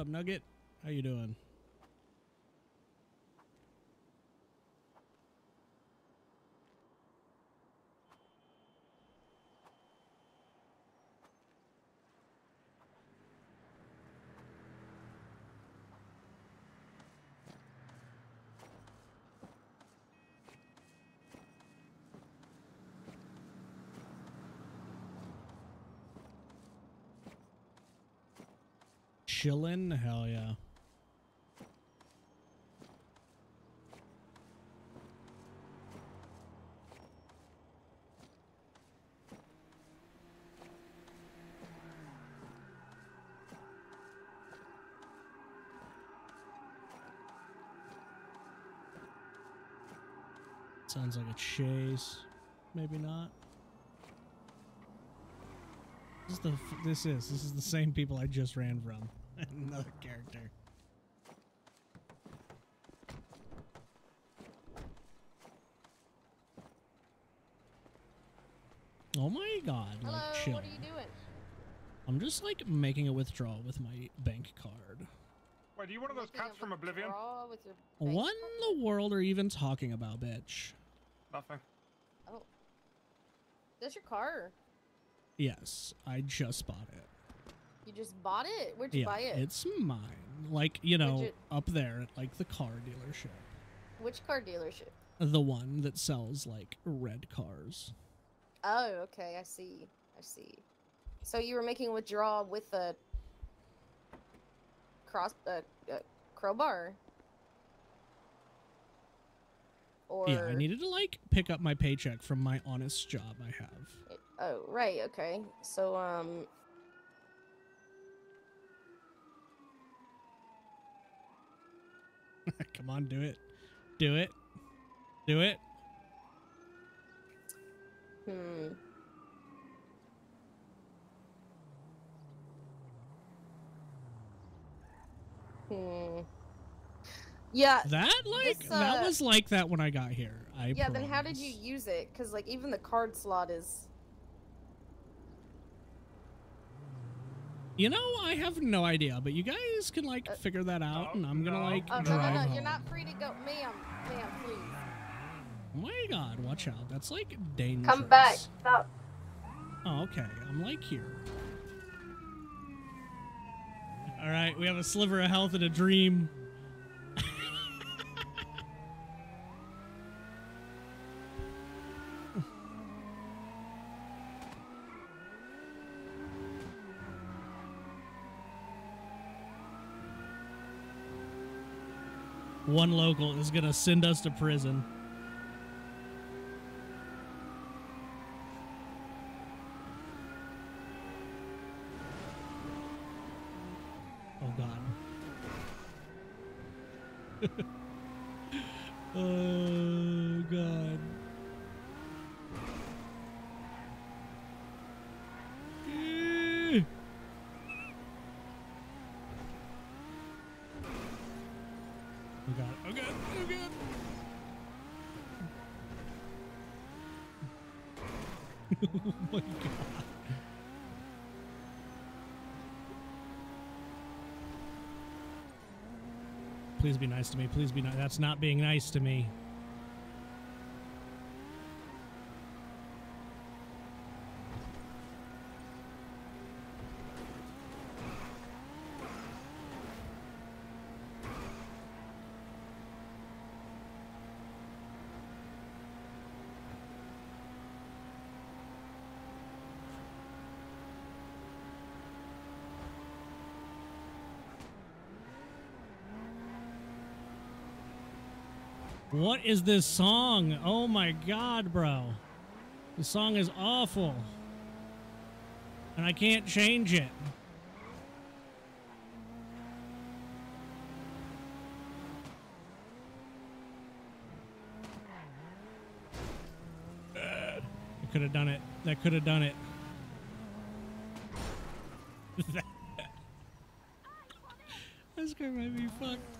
Up, Nugget? How you doing? Chillin'? Hell yeah. Sounds like a chase. Maybe not. This is the this is this is the same people I just ran from. Another character. Oh my god! Hello, like chill. what are you doing? I'm just like making a withdrawal with my bank card. Wait, are you one of those cats from Oblivion? withdrawal with your bank What in the world are you even talking about, bitch? Nothing. Oh. That's your car. Yes, I just bought it. You just bought it? Where'd you yeah, buy it? it's mine. Like you know, you- up there at like the car dealership, Which car dealership? the one that sells like red cars. Oh, okay. I see. I see. So you were making a withdrawal with a cross uh, uh, crowbar. Or Yeah, I needed to like pick up my paycheck from my honest job I have. Oh, right. Okay. So um Come on, do it. Do it. Do it. hmm Hmm. Yeah. That like this, that uh, was like that when I got here. I yeah. Then how did you use it? Because like even the card slot is. You know, I have no idea, but you guys can like uh, figure that out, and I'm gonna like Oh no drive no no! home. You're not free to go, ma'am. Ma'am, please. Oh my god, watch out! That's like dangerous. Come back. Stop. Oh, okay. I'm like here. All right, we have a sliver of health and a dream. One local is gonna send us to prison. Oh god. oh god. Eh. Oh god. Oh god. Oh god. oh my god. Please be nice to me. Please be nice. That's not being nice to me. What is this song? Oh my god, bro. The song is awful. And I can't change it. I could have done it. That could have done it. this car might be fucked.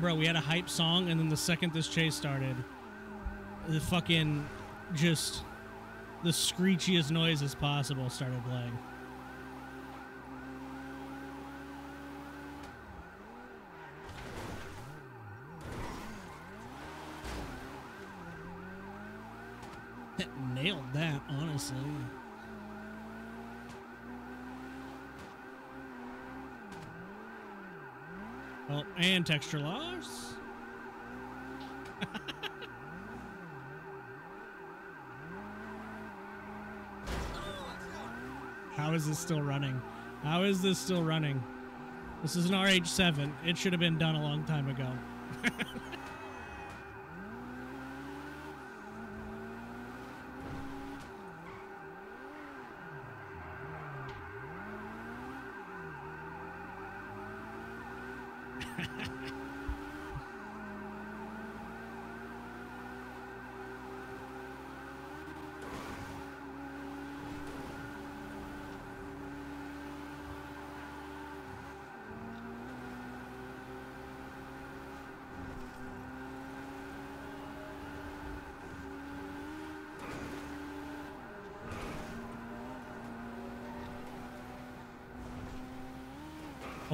Bro, we had a hype song, and then the second this chase started, the fucking just the screechiest noises possible started playing. Nailed that, honestly. Oh, and texture loss. How is this still running? How is this still running? This is an RH7. It should have been done a long time ago.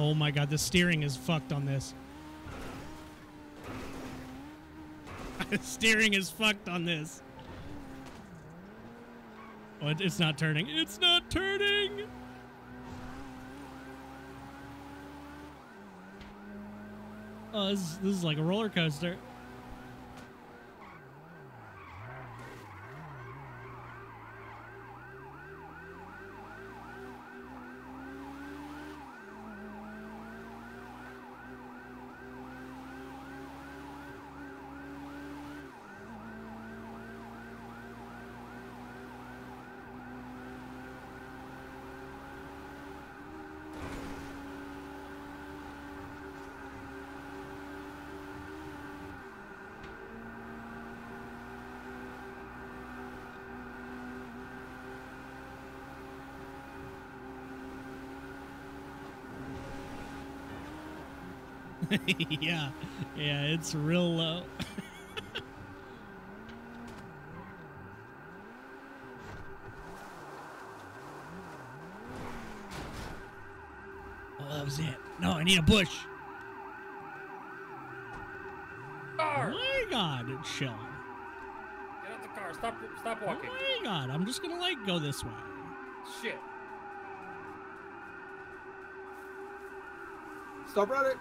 Oh my god, the steering is fucked on this. the steering is fucked on this. Oh, it- it's not turning. It's not turning! Oh, this, this is like a roller coaster. yeah, yeah, it's real low. oh, that was it. No, I need a bush. Oh my god, it's chill. Get out the car. Stop. Stop Oh walking. my god, I'm just gonna like go this way. Shit. Stop running.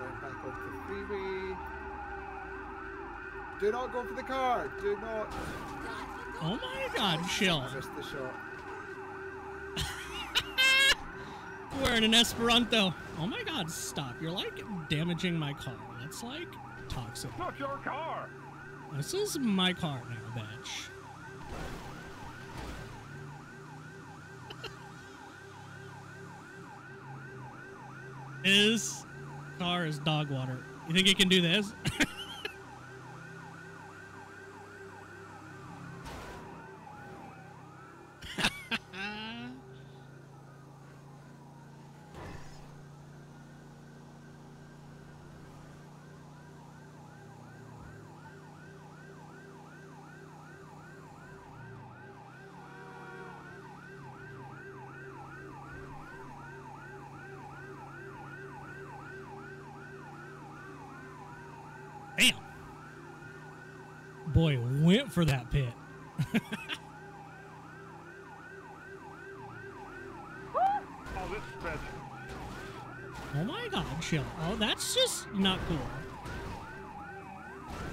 Right back up the freeway. Do not go for the car. Do not. Oh my god, chill. I Missed the shot. Wearing an Esperanto. Oh my god, stop. You're like damaging my car. That's like toxic. Not your car. This is my car now, bitch. His car is dog water. You think it can do this? Damn. For that pit. Oh. Oh my god, chill. Oh, that's just not cool.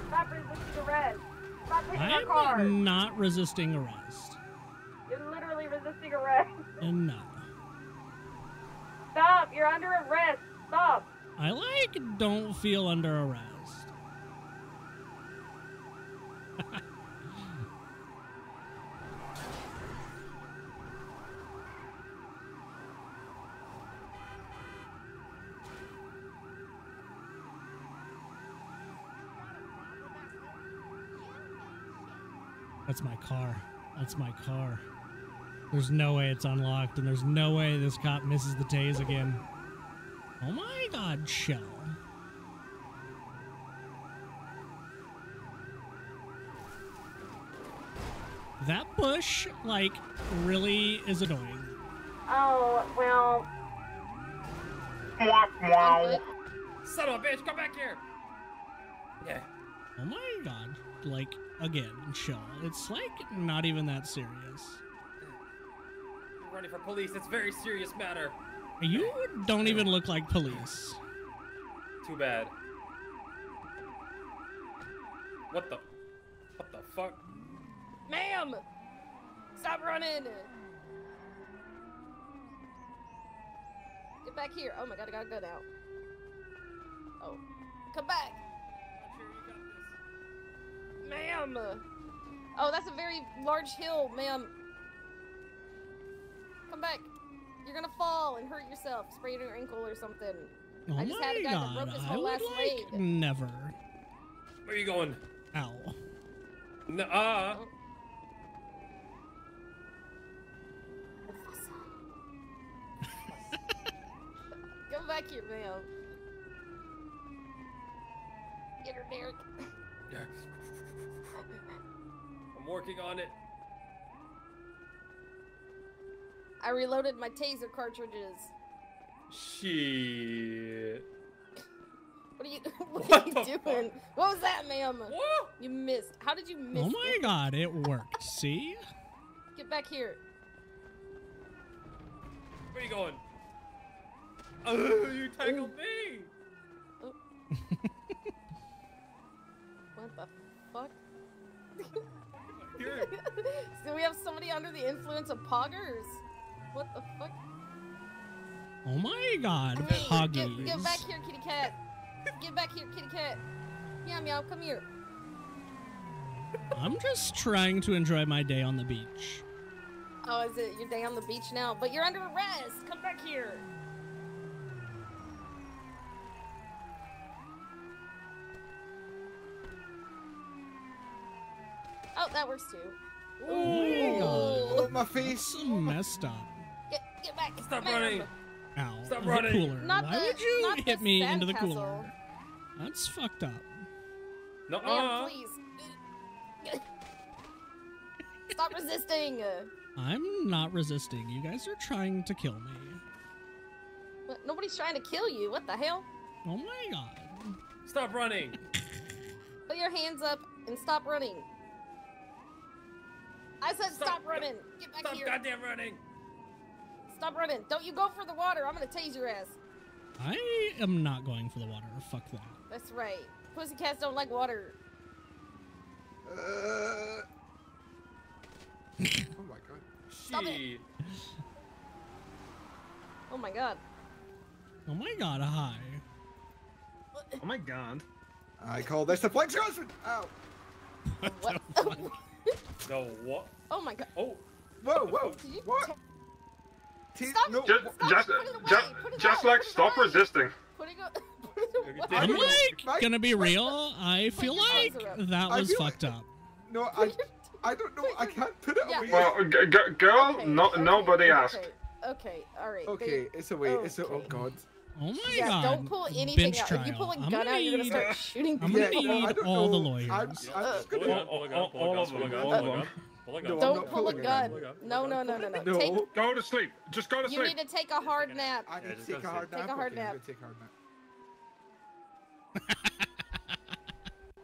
Stop resisting arrest. Stop our car. I'm not resisting arrest. You're literally resisting arrest. And no. Stop! You're under arrest. Stop. I like don't feel under arrest. That's my car. That's my car. There's no way it's unlocked, and there's no way this cop misses the tase again. Oh my god, Shell. That bush, like, really is annoying. Oh, well. Son of a bitch, come back here! Yeah. Oh my god. Like, again, Shell. It's like not even that serious. I'm running for police. It's a very serious matter. You don't even look like police. Too bad. What the? What the fuck? Ma'am! Stop running! Get back here. Oh my god, I got a gun out. Oh. Come back! Ma'am! Oh, that's a very large hill, ma'am. Come back. You're gonna fall and hurt yourself. Sprain your ankle or something. Oh I just my had a guy that god. broke his I whole would last like leg. never. Where are you going? Ow. No, uh. Come back here, ma'am. Get her, Derek. I'm working on it. I reloaded my taser cartridges. Shit. What are you, what What are you the doing? What was that, ma'am? You missed. How did you miss? Oh my it? god, it worked. See? Get back here. Where are you going? Oh, you tangled me! What the fuck? Here. so we have somebody under the influence of poggers? What the fuck? Oh my god, Hey, Poggies. Get, get back here, kitty cat. Get back here, kitty cat. Meow meow, come here. I'm just trying to enjoy my day on the beach. Oh, is it your day on the beach now? But you're under arrest. Come back here. Oh, that works too. Oh my. Oh, my face. That's messed up. Get, get back. Stop ma'am. running. Ow. Stop the running. cooler. Not Why the- would you not hit the me into the cooler? sandcastle. That's fucked up. No, Ma'am, please. Stop resisting. I'm not resisting. You guys are trying to kill me. What? Nobody's trying to kill you. What the hell? Oh my god. Stop running. Put your hands up and stop running. I said stop, running. Get back Stop here. goddamn running. Stop running. Don't you go for the water. I'm gonna tase your ass. I am not going for the water. Fuck that. That's right. Pussycats don't like water. Uh, oh my god. Stop it. Oh my god. Oh my god, hi. Oh my god. I call this the flex husband. Ow. What? No, what? oh my god. Oh. Whoa, whoa. What? Stop. no, Just, Stop, just, put it away, just, just like stop resisting. Put it, put it. I'm like Mike, gonna be real. I feel like that was feel fucked up. No, I, I don't know. I can't put it Yeah. away. Well, g- g- girl, Okay, no, okay, nobody okay, asked. Okay, alright. Okay, it's away. Oh, it's a, oh god. Oh my Yeah, god. don't pull anything Bench out. trial. If you pull a I'm gun gonna out, you're gonna start shooting people. I'm gonna need all the lawyers. I'm, I'm uh, just Pull gonna. a pull a gun, all- pull a gun, of them, all of them. No, Don't pull a gun. gun. No, no, no, no, no. No. Take, Go to sleep. Just go to you sleep. need to take a hard nap. I need Yeah, to take a hard Take nap. a hard I'm nap. gonna take a hard nap.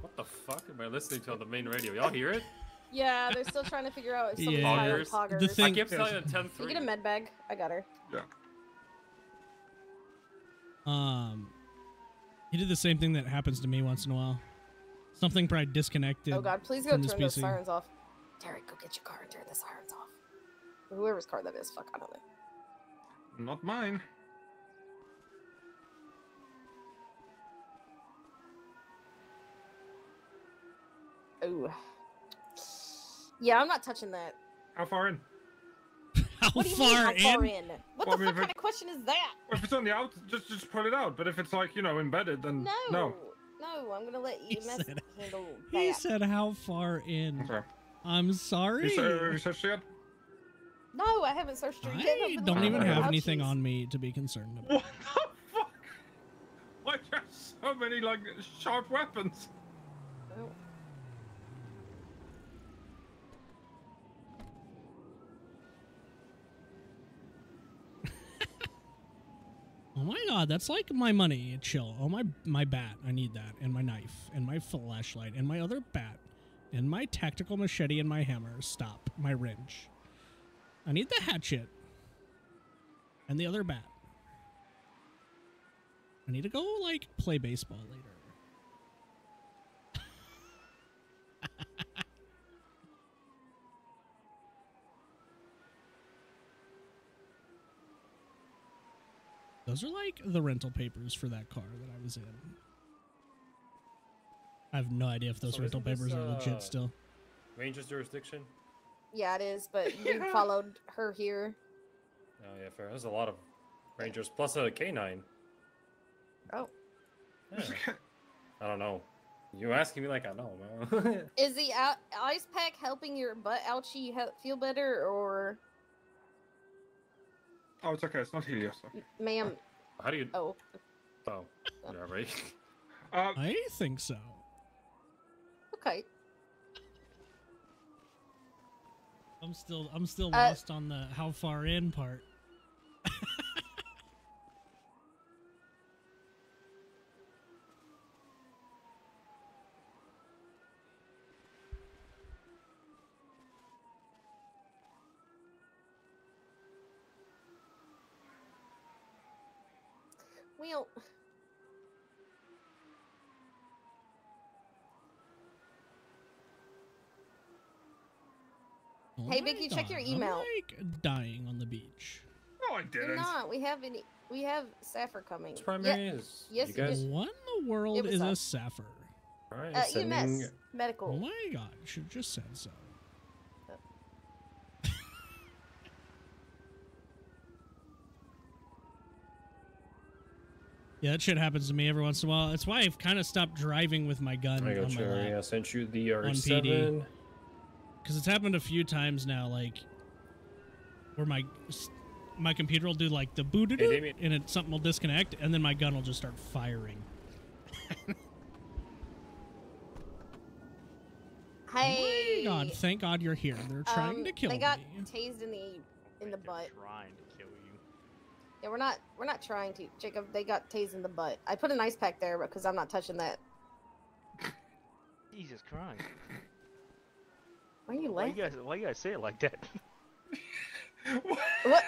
What the fuck am I listening to on the main radio? Y'all hear it? Yeah, they're still trying to figure out if somebody's Yeah. hiring Poggers. poggers. The I kept telling you at 10 Can you get a med bag? I got her. Um, he did the same thing that happens to me once in a while. Something probably disconnected. Oh God! Please go turn those PC. sirens off. Derek, go get your car and turn the sirens off. Whoever's car that is, fuck, I don't know. Not mine. Oh, Yeah, I'm not touching that. How far in? How What do you far mean, how far in? in? What Well, I the mean, fuck kind it- of question is that? If it's on the out, just just pull it out. But if it's like you know embedded, then No. no. No, I'm gonna let you EMS said- handle He said, "How far in?" Okay. I'm sorry. You se- you searched yet? No, I haven't searched her yet. I don't even fucking have anything on me to be concerned about. What the fuck? Why there's so many like sharp weapons? Oh. Oh my god, that's like my money. Chill. Oh my my bat. I need that. And my knife. And my flashlight. And my other bat. And my tactical machete and my hammer. Stop. My wrench. I need the hatchet. And the other bat. I need to go like play baseball later. Those are like the rental papers for that car that I was in. I have no idea if those So rental isn't this, papers are uh, legit still. Rangers jurisdiction. Yeah, it is, but you followed her here. Oh yeah, fair. There's a lot of Rangers plus a K9. Oh. Yeah. I don't know. You asking me like I know, man. Is the ou- ice pack helping your butt ouchie he- feel better, or Oh, it's okay. It's not Helios. though. ma'am? How do you? Oh, Oh, yeah, right. Uh, I think so. okay. I'm still I'm still Uh, lost on the how far in part. Well, Oh Hey, my Vicky, check your email. I'm, like dying on the beach. No, I you're didn't. not. We have any. We have Sapphire coming. What's primary Yeah, is yes, you you guys. What in the world It was is a us. Sapphire? All right, Uh, sending. EMS Oh medical. my god, you should have just said so. Yeah, that shit happens to me every once in a while. That's why I've kind of stopped driving with my gun I got on you. my lap. already. I sent you the R7. PD. Because it's happened a few times now, like where my my computer will do like the boot Hey, Damien. and it something will disconnect, and then my gun will just start firing. Hey. Oh God, thank God you're here. They're trying um, to kill me. They got me. tased in the in the butt. Trying to kill you. Yeah, we're not we're not trying to, Jacob. They got tased in the butt. I put an ice pack there because I'm not touching that. Jesus Christ. Why are you Why you guys why you guys say it like that? What?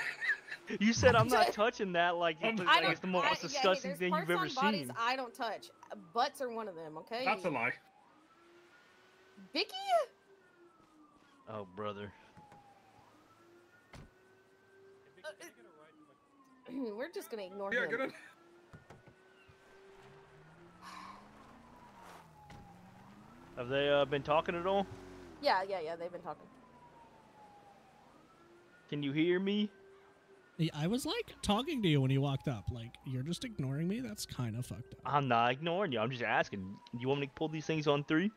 You said I'm not touching that like it I like it's the most I, yeah, hey, disgusting there's thing you've ever on bodies seen. I don't touch. Uh, Butts are one of them. Okay. That's a lie. Vicky. Oh brother. We're just gonna ignore Yeah, him. get in. Have they uh, been talking at all? Yeah, yeah, yeah. They've been talking. Can you hear me? I was like talking to you when you walked up. Like you're just ignoring me. That's kind of fucked up. I'm not ignoring you. I'm just asking. Do you want me to pull these things on three,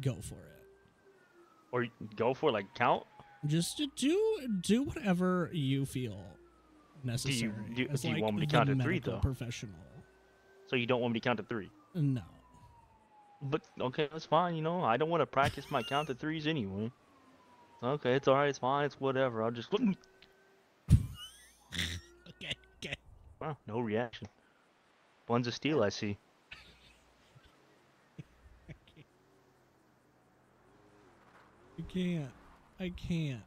Go for it. or go for like count? Just do do whatever you feel necessary. do- as do you like want me to count to three, medical though? Professional. So you don't want me to count to three? No. But okay, that's fine. You know, I don't want to practice my count to threes anyway. Okay, it's all right. It's fine. It's whatever. I'll just. Okay. Okay. Wow, no reaction. One's a steal, I see. I can't. I can't.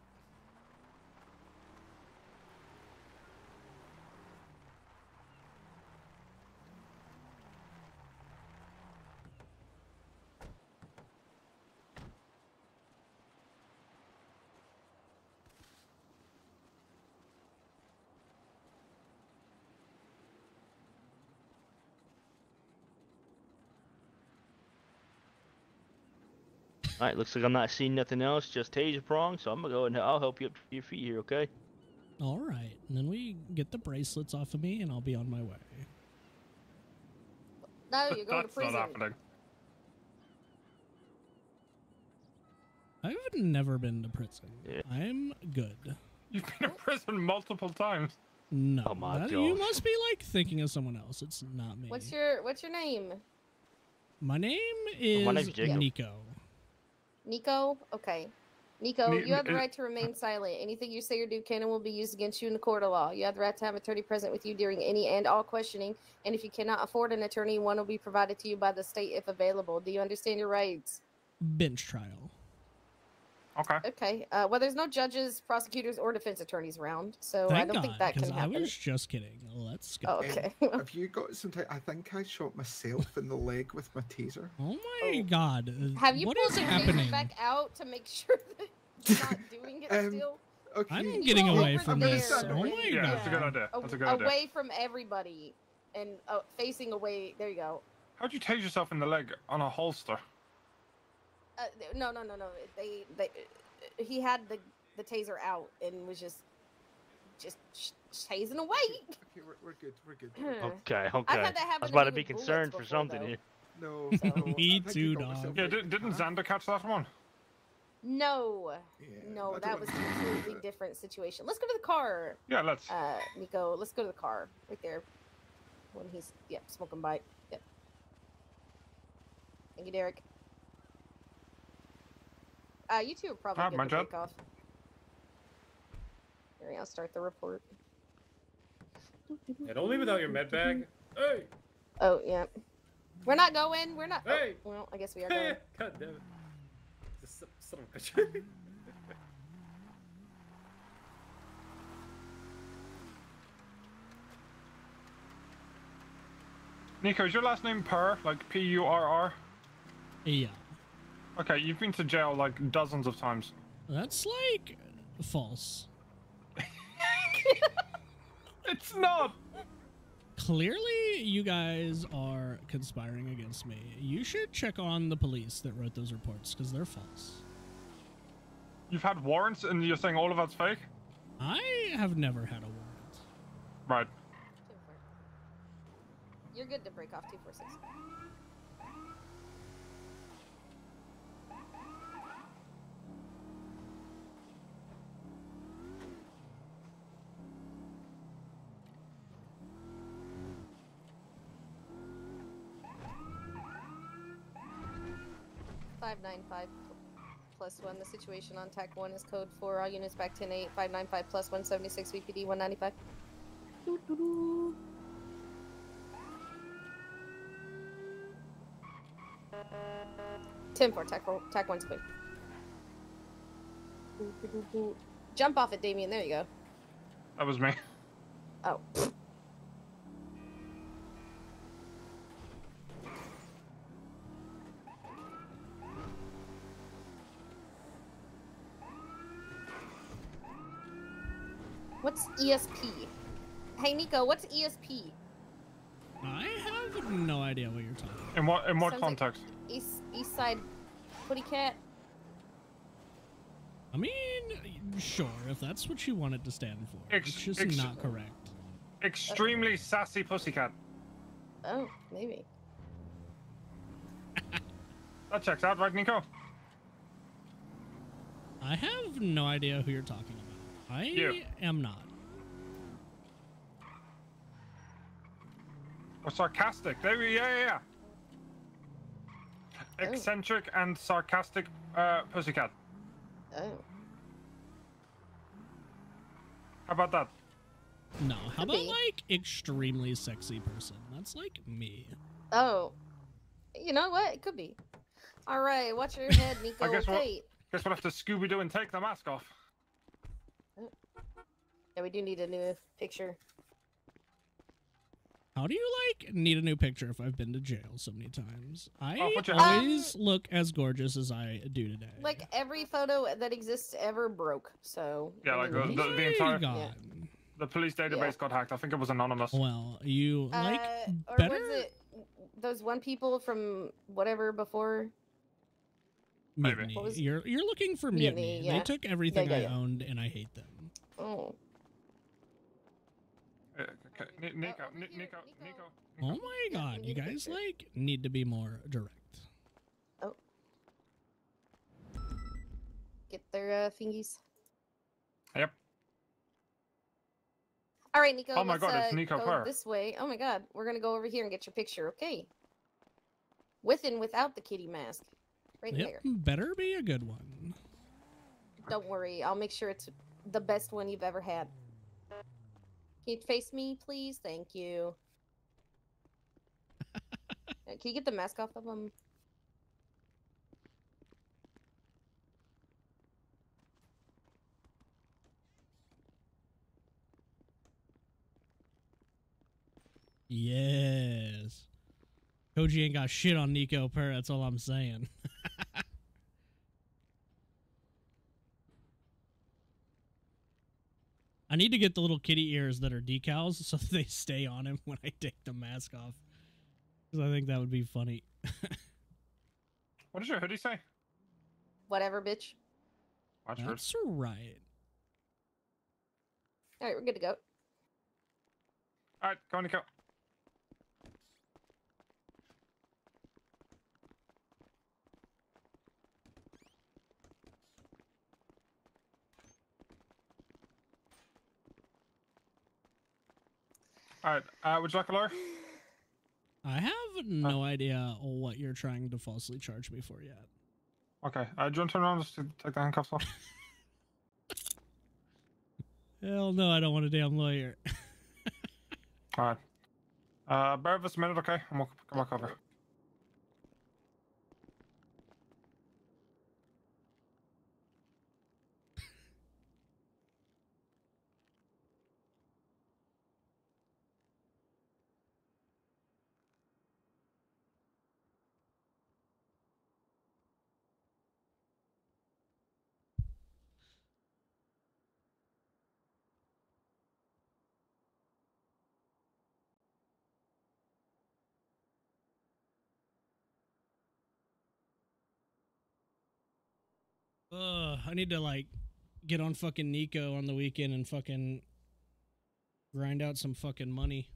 Alright, looks like I'm not seeing nothing else, just taser prong, so I'm gonna go and I'll help you up to your feet here, okay? All right, and then we get the bracelets off of me, and I'll be on my way. No, you're going to That's prison. not happening. I've never been to prison. I'm good. You've been in prison multiple times. No, Oh my that- you must be like thinking of someone else. It's not me. What's your What's your name? My name is name's Jacob. Nico. Nico. Okay. Nico, you have the uh, right to remain silent. Anything you say or do can and will be used against you in the court of law. You have the right to have an attorney present with you during any and all questioning. And if you cannot afford an attorney, one will be provided to you by the state if available. Do you understand your rights? Bench trial. Okay. Okay. Uh, well, there's no judges, prosecutors, or defense attorneys around, so I don't God, think that can 'cause I was just kidding. Let's go. Oh, okay. Have you got some time? I think I shot myself in the leg with my taser. Oh my God! uh, Have you what pulled is your happening? taser back out to make sure that you're not doing it Um, still? Okay. I'm getting go away over from there. this. Oh my Yeah, God! that's a good idea. A- That's a good idea. away from everybody and uh, facing away. There you go. How'd you tase yourself in the leg on a holster? Uh, no, no, no, no. They, they, he had the the taser out and was just, just sh- tasing away. Okay, we're, we're good. We're good. Okay, okay. had I was about to be with bullets concerned for something though. here. No, So- Me too, got dog. myself Yeah, right. did, didn't Xander catch that one? No, Yeah, no, that was a completely that. different situation. Let's go to the car, Yeah, let's. uh, Nico. Let's go to the car right there. When he's yep smoking bite. Yep. Thank you, Derek. Uh, you two are probably Ah, good my to job. break off. Here, I'll start the report. Yeah, don't leave without your med bag. Hey! Oh yeah, we're not going. We're not. oh, Hey! well, I guess we are going. Hey! God damn it. This son- son of a bitch. Nico, is your last name Purr? Like P U R R? Yeah, Okay, you've been to jail like dozens of times. that's like false. It's not! Clearly, you guys are conspiring against me. You should check on the police that wrote those reports because they're false. You've had warrants and you're saying all of that's fake? I have never had a warrant. Right. You're good to break off two four six. Five nine five plus one. The situation on TAC one is code four. All units back 10 8 595 plus 176 VPD 195. Ten four, TAC four, TAC one's. Jump off it, Damien. There you go. That was me. Oh. ESP? Hey Nico, what's ESP? I have no idea what you're talking about. In what in what Sounds like- context? East East Side Footy Cat? I mean, sure, if that's what you wanted to stand for. Ex- it's just not correct. Extremely sassy pussycat. Oh, maybe. That checks out, right, Nico? I have no idea who you're talking about. I You. am not. Or sarcastic. There we yeah, yeah, yeah. Eccentric and sarcastic uh, pussycat. Oh. How about that? No. How Could about be. like extremely sexy person? That's like me. Oh. You know what? It could be. All right, watch your head, Nico. I guess we'll, okay. guess we'll have to Scooby Doo and take the mask off. Yeah, we do need a new picture. How do you like need a new picture if I've been to jail so many times? I Oh, what's your- always look as gorgeous as I do today. Like every photo that exists ever broke. So Yeah, like mean, the, the, the entire God. the police database Yeah. got hacked. I think it was anonymous. Well, you like uh, or better. was it those one people from whatever before? Mutiny. What was- You're you're looking for Mutiny, mutiny. yeah. They took everything yeah, I yeah. owned and I hate them. Oh. Uh, Nico, Nico, Nico. Oh my god, you guys like need to be more direct. Get their uh, fingies. Yep. All right, Nico. Oh my let's, God, it's uh, Nico go Clare. This way. Oh my God, we're gonna go over here and get your picture. Okay. With and without the kitty mask. Right Yep, there. better be a good one. Don't worry, I'll make sure it's the best one you've ever had. Can you face me, please? Thank you. Can you get the mask off of him? Yes. Koji ain't got shit on Nico Purr. That's all I'm saying. I need to get the little kitty ears that are decals so that they stay on him when I take the mask off. Because I think that would be funny. What did your hoodie say? Whatever, bitch. Watch yours. That's right. All right, we're good to go. All right, go on to go All right, uh, would you like a lawyer? I have no idea what you're trying to falsely charge me for yet. Okay, uh, do you want to turn around just to take the handcuffs off? Hell no, I don't want a damn lawyer. All right. Uh, bear with us a minute, okay? And we'll come back over. Ugh, I need to like get on fucking Nico on the weekend and fucking grind out some fucking money.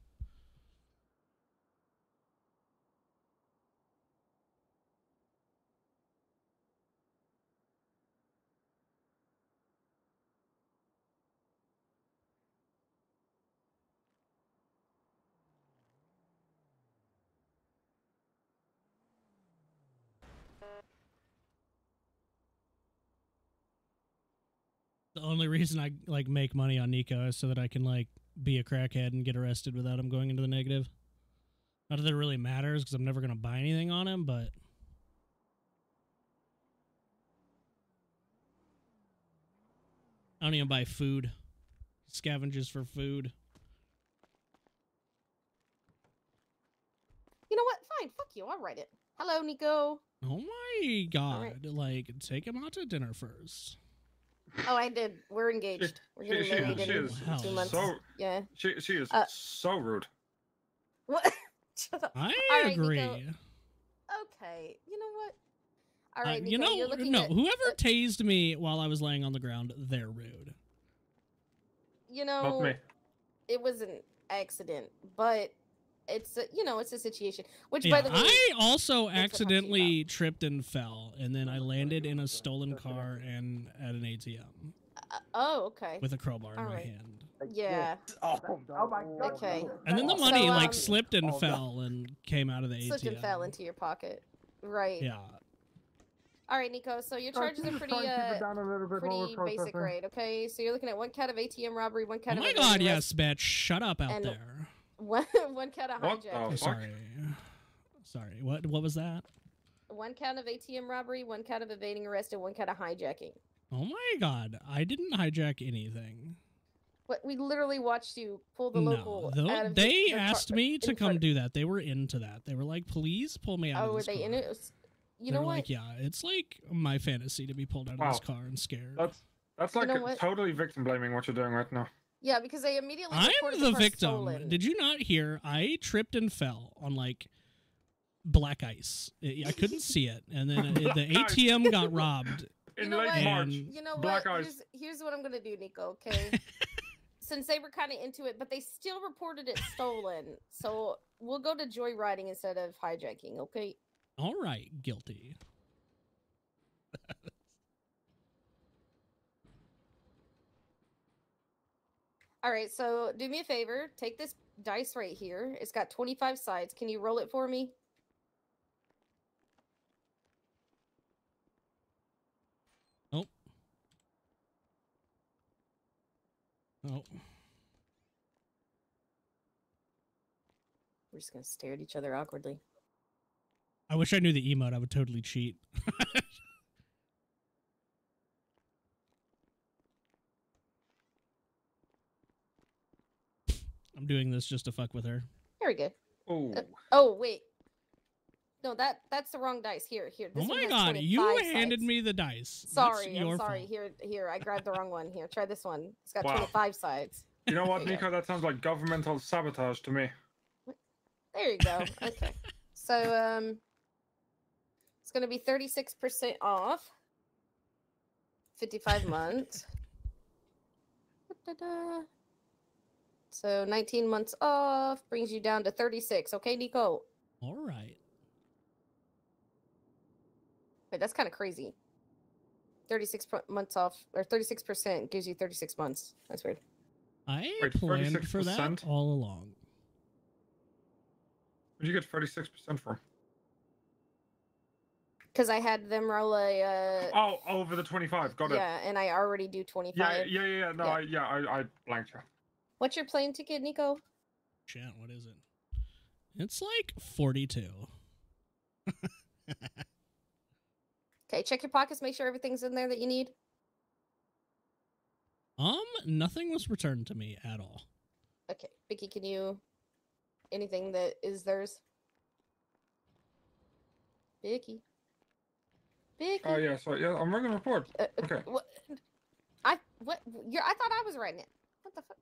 Only reason I like make money on Nico is so that I can like be a crackhead and get arrested without him going into the negative. Not that it really matters because I'm never gonna buy anything on him, but I don't even buy food. Scavenges for food. You know what? Fine. Fuck you. I'll write it. Hello, Nico. Oh my god! right. Like, take him out to dinner first. Oh, I did. We're engaged. We're She, getting she, married she in is two months. so Yeah. she she is Uh, so rude. What? Shut up. I All right, agree. Nico. Okay. You know what? All Uh, Nico, you know, you're looking no. at, whoever tased me while I was laying on the ground, they're rude. you know, it was an accident, but it's a, you know, it's a situation. Which, Yeah, by the way, I also accidentally tripped and fell, and then I landed in a stolen car and at an ATM uh, oh, okay. with a crowbar in All my right. hand. Yeah. Oh, my god. Okay. And then the So, money like um, slipped and Oh, fell and came out of the slipped ATM. and fell into your pocket. Right. Yeah. All right, Nico. So your charges are pretty, and keep it uh, down a little bit while pretty basic processing. grade. Okay. So you're looking at one count of ATM robbery, one count my of my god, yes, arrest, bitch. Shut up out and there. One, one count of What the hijacking. Oh, sorry. Sorry. What what was that? One count of ATM robbery, one count of evading arrest, and one count of hijacking. Oh my god. I didn't hijack anything. What we literally watched you pull the No. local Tho- out of they the car- asked me to come do that. They were into that. They were like, please pull me out Oh, of were this they car. in it? You They know were what? like, yeah, it's like my fantasy to be pulled out of this car and scared. That's that's You like know totally victim blaming what you're doing right now. Yeah, because they immediately I'm reported the victim. stolen. Did you not hear? I tripped and fell on like black ice. I I couldn't see it, and then it- the Black ice. ATM got robbed. In You know late what? March, You know black what? ice. Here's, here's what I'm gonna do, Nico. Okay. Since they were kind of into it, but they still reported it stolen, so we'll go to joyriding instead of hijacking. Okay. All right, guilty. All right. So do me a favor. Take this dice right here. It's got 25 sides. Can you roll it for me? Oh. Oh. We're just gonna stare at each other awkwardly. I wish I knew the emote. I would totally cheat. I'm doing this just to fuck with her. Very good. Oh. Uh, oh wait. No, that that's the wrong dice. Here, here. Oh This one my god, you handed sides. me the dice. Sorry, I'm sorry. fault. Here, here. I grabbed the wrong one. Here, try this one. It's got Wow. 25 sides. You know what, There you go. Nico? That sounds like governmental sabotage to me. There you go. Okay. so um it's gonna be 36% off. 55 months. So 19 months off brings you down to 36. Okay, Nico. All right. Wait, that's kind of crazy. 36 pro- months off, or 36% gives you 36 months. That's weird. I Wait, planned for that all along. What did you get 36% from? Because I had them roll a. Uh, Oh, over the 25. Got it. yeah, and I already do 25. Yeah, yeah, yeah, yeah. No, Yeah. I, yeah, I, I blanked you. What's your plane ticket, Nico? Chat, what is it? It's like 42. Okay, check your pockets, make sure everything's in there that you need. Um, nothing was returned to me at all. Okay, Vicky, can you anything that is theirs? Vicky. Vicky. Oh, yeah, sorry. yeah, I'm writing a report. Uh, uh, Okay. What? I what? You're, I thought I was writing it. What the fuck?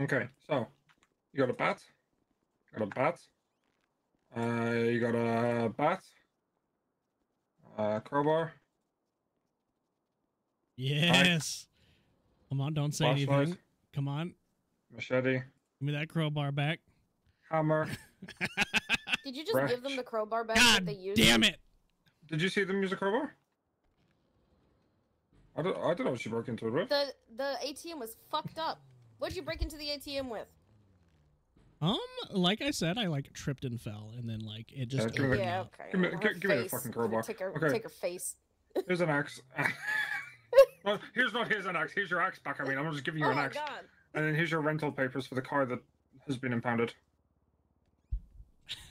Okay, so you got a bat, got a bat, uh, you got a bat, uh, crowbar, Yes. Come on, don't say Flashlight. anything. Come on, machete, give me that crowbar back. hammer. Did you just give them the crowbar back God that they used? damn it! Did you see them use a crowbar? I don't, I don't know what she broke into it with. The the ATM was fucked up. What'd you break into the ATM with? Um, like I said, I like tripped and fell, and then like it just. Yeah, give me the- Yeah, okay. Give me, Her gi- give me the fucking Let crowbar. Take her, okay, take her face. here's an axe. well, here's not here's an axe. Here's your axe back. I mean, I'm just giving you Oh an my axe. god. And then here's your rental papers for the car that has been impounded.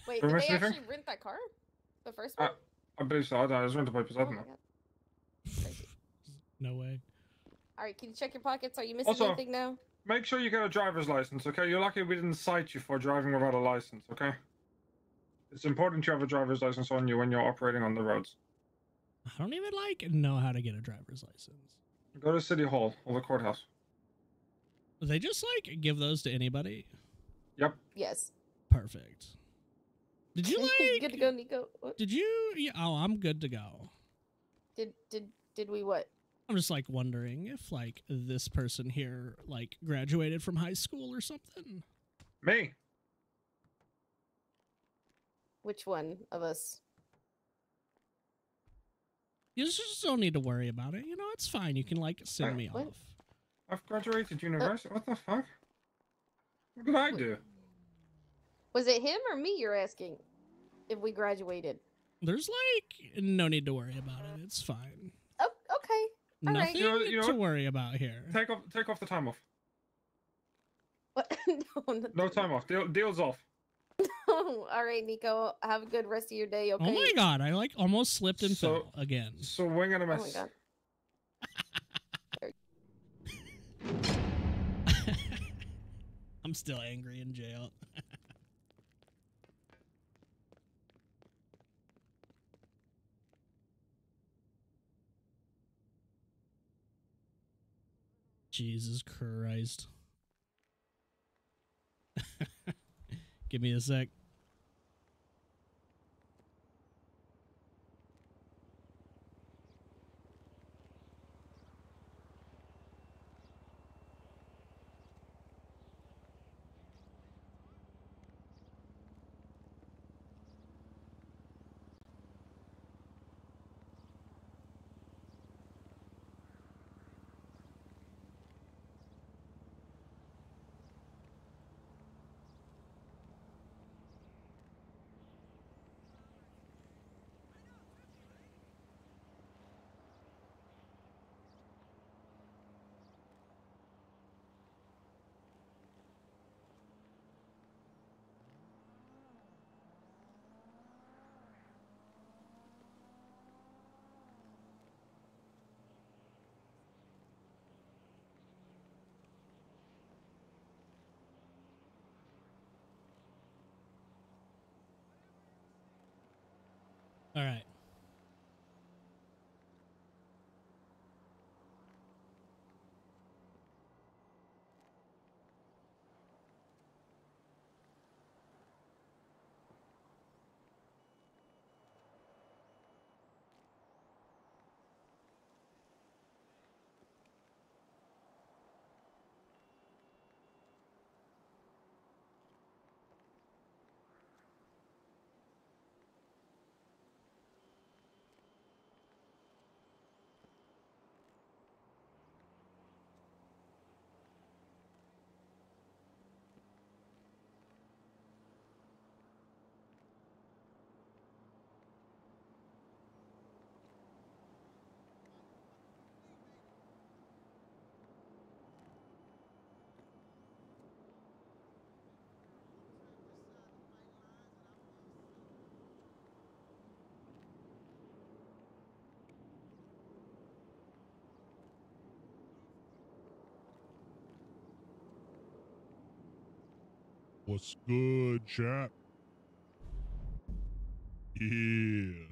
Wait, Did I did miss they anything? actually rent that car? The first Uh, one? I believe so. I don't know. There's rental papers. I oh don't my know. No way. All right, can you check your pockets? Are you missing Also- anything now? Make sure you get a driver's license, okay? You're lucky we didn't cite you for driving without a license, okay? It's important you have a driver's license on you when you're operating on the roads. I don't even like know how to get a driver's license. Go to City Hall or the courthouse. They just like give those to anybody. Yep. Yes. Perfect. Did you like? Good to go, Nico. What? Did you? Yeah, oh, I'm good to go. Did did did we what? I'm just like wondering if like this person here like graduated from high school or something. Me. Which one of us? You just don't need to worry about it. You know, it's fine. You can like send me What? off. I've graduated oh. university. What the fuck? What did I do? Was it him or me? You're asking if we graduated. There's like no need to worry about it. It's fine. Oh, okay. All right. Nothing You know- you know to worry about here. Take off, take off the time off. What? no, no, No time off. Deal, deal's off. no. All right, Nico. Have a good rest of your day. Oh okay. Oh my god, I like almost slipped and So- fell again. So wing and a Oh my miss. god. I'm still angry in jail. Jesus Christ. Give me a sec. All right. What's good, chat? Yeah.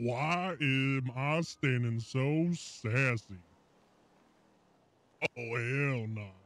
Why am I standing so sassy? Oh, hell no.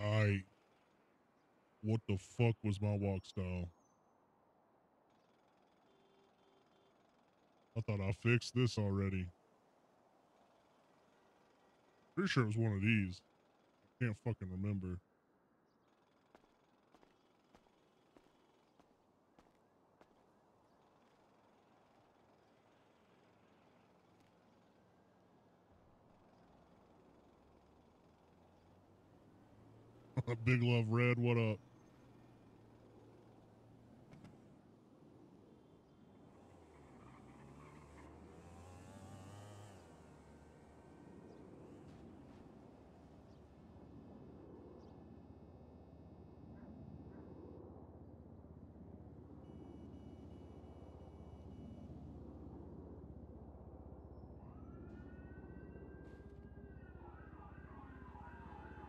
I. What the fuck was my walk style? I thought I fixed this already. Pretty sure it was one of these. I can't fucking remember. A big Love Red, what up?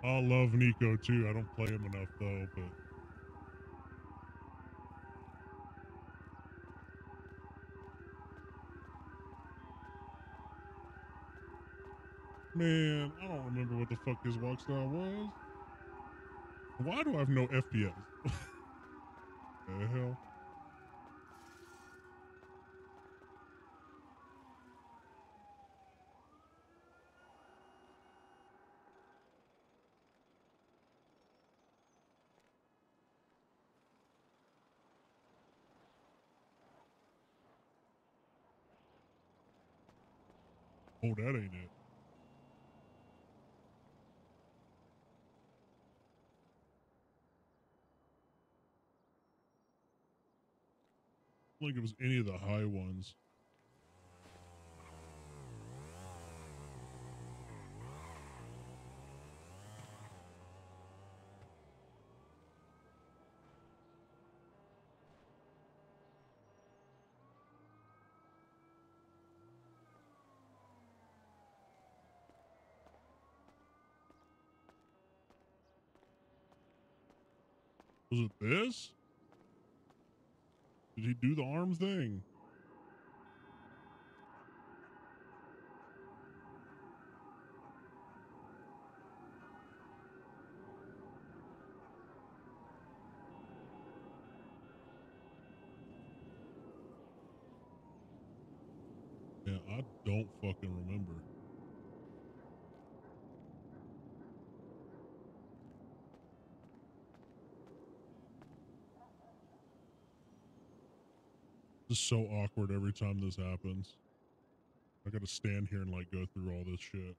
I love Nico too. I don't play him enough though, but man, I don't remember what the fuck his walk style was. Why do I have no FPS? the hell? That ain't it. Think it was any of the high ones. Was it this? Did he do the arm thing? Yeah, I don't fucking remember. This is so awkward every time this happens. I gotta stand here and like go through all this shit.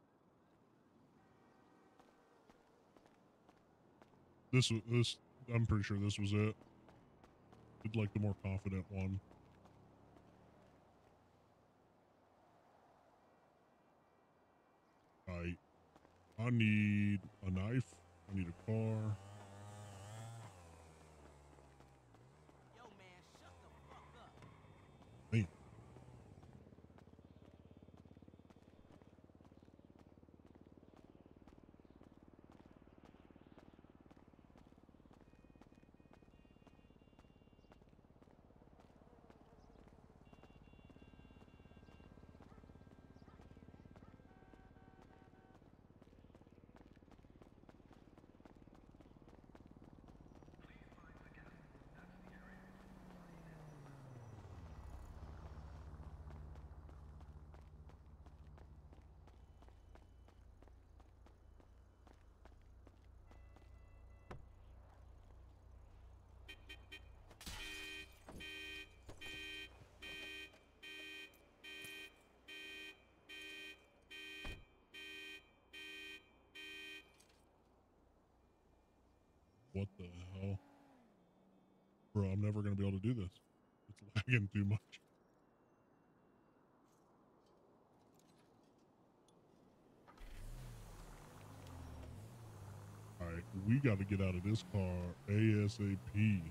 This was this. I'm pretty sure this was it. Did like the more confident one. I I need a knife. I need a car. Man. What the hell? Bro, I'm never gonna be able to do this. It's lagging too much. Alright, we gotta get out of this car ASAP.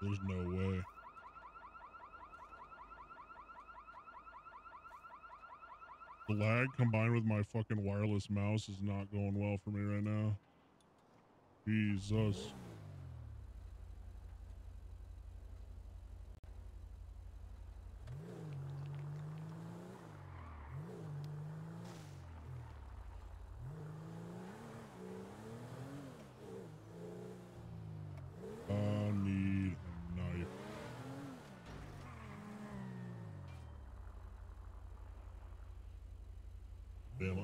There's no way. The lag combined with my fucking wireless mouse is not going well for me right now. Jesus. I need a knife.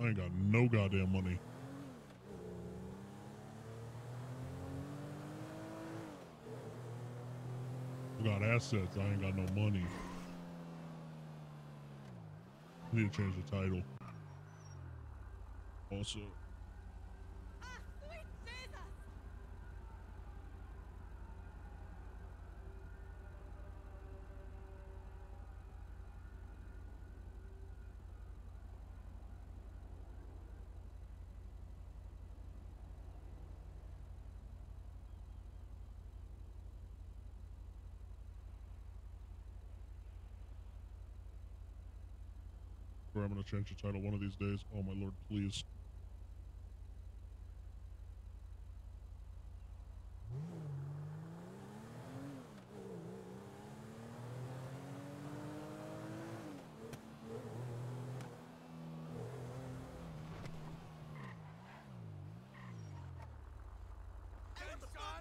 I ain't got no goddamn money. I got assets, I ain't got no money. Need to change the title. Also, where I'm gonna change the title one of these days. Oh my lord, please.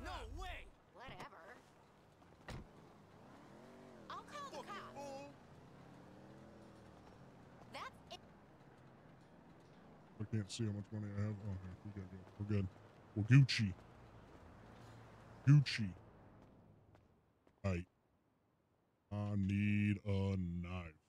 No way! Whatever. Can't see how much money I have. Oh, here, we got good. We're good. We're Gucci. Gucci. Right. I need a knife.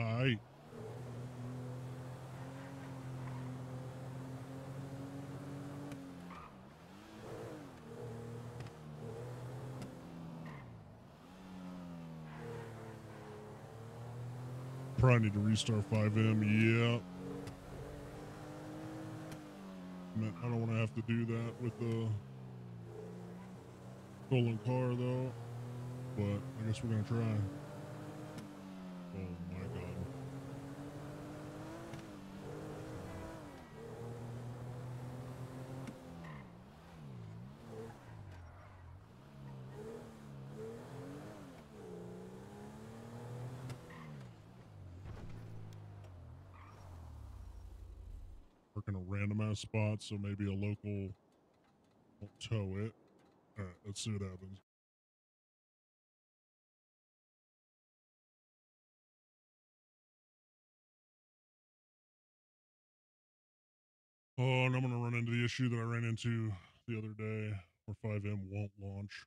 Alright. Probably need to restart FiveM. Yeah. Man, I don't want to have to do that with the stolen car though. But I guess we're gonna try. Oh my god. Working a random ass spot, so maybe a local will tow it. Alright, let's see what happens. Oh, and I'm gonna run into the issue that I ran into the other day where FiveM won't launch.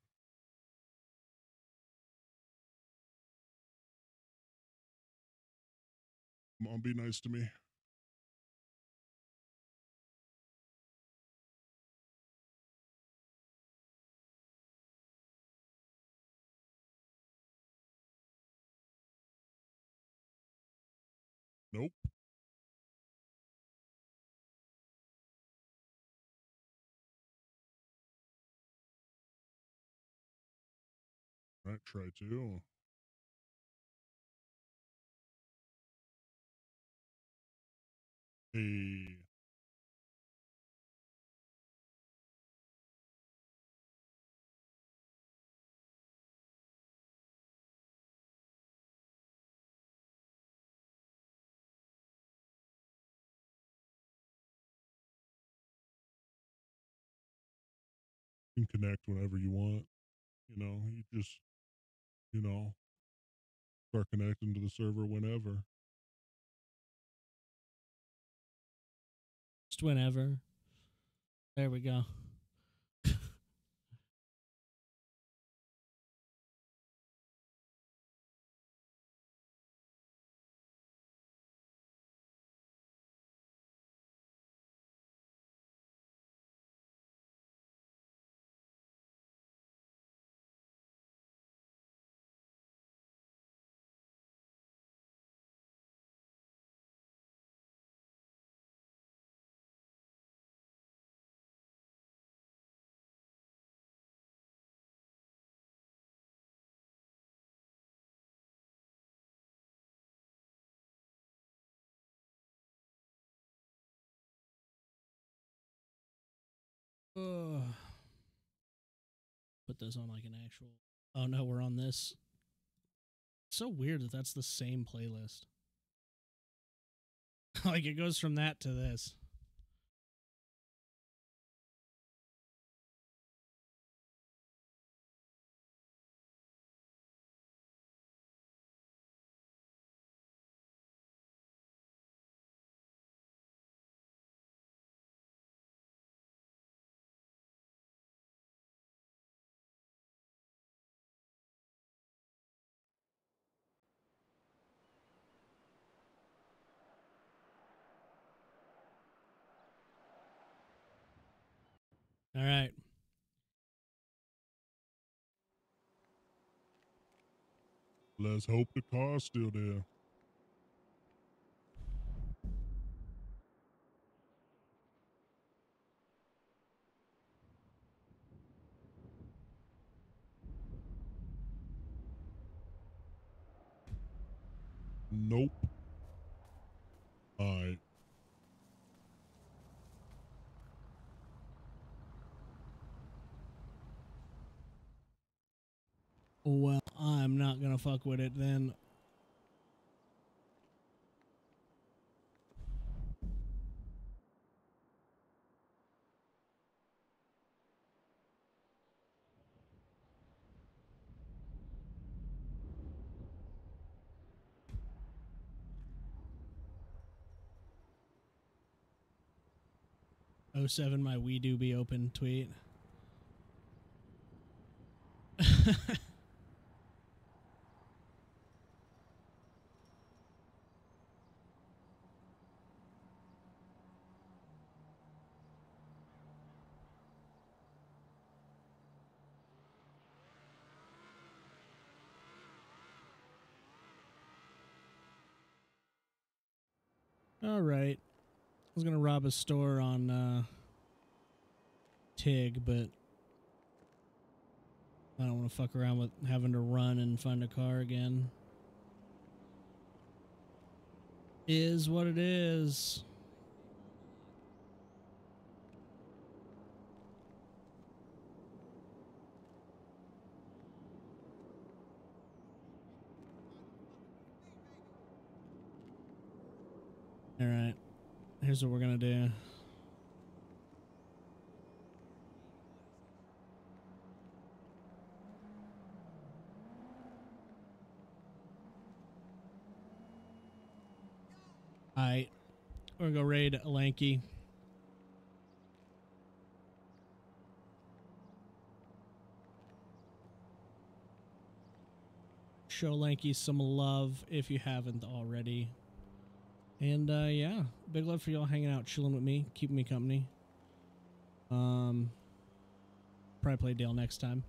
Mom, be nice to me. Nope. Right, try to. Hey. Can connect whenever you want. You know, you just, you know, start connecting to the server whenever. Just whenever. There we go. Ugh. Put this on like an actual. Oh no, we're on this. so weird that that's the same playlist. like it goes from that to this. All right. Let's hope the car's still there. Nope. Alright. Well, Fuck with it then. Oh seven, my we do be open tweet. All right. I was gonna rob a store on uh, Tig, but I don't want to fuck around with having to run and find a car again. Is what it is. All right. Here's what we're going to do. All right. We're going to go raid Lanky. Show Lanky some love if you haven't already. And uh, yeah, big love for y'all hanging out, chilling with me, keeping me company. Um, probably play Dale next time.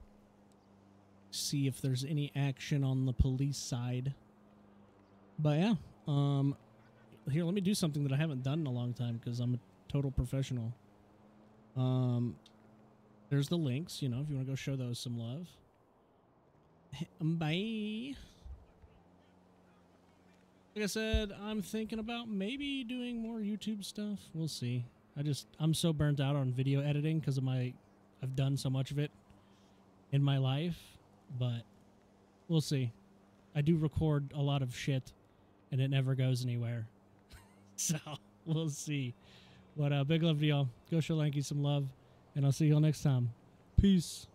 See if there's any action on the police side. But yeah, um, here let me do something that I haven't done in a long time because I'm a total professional. Um, there's the links, you know, if you want to go show those some love. Bye like I said, I'm thinking about maybe doing more YouTube stuff. We'll see. I just I'm so burnt out on video editing because of my I've done so much of it in my life, but we'll see. I do record a lot of shit and it never goes anywhere. so we'll see. But uh big love to y'all. Go show Lanky some love, and I'll see y'all next time. Peace.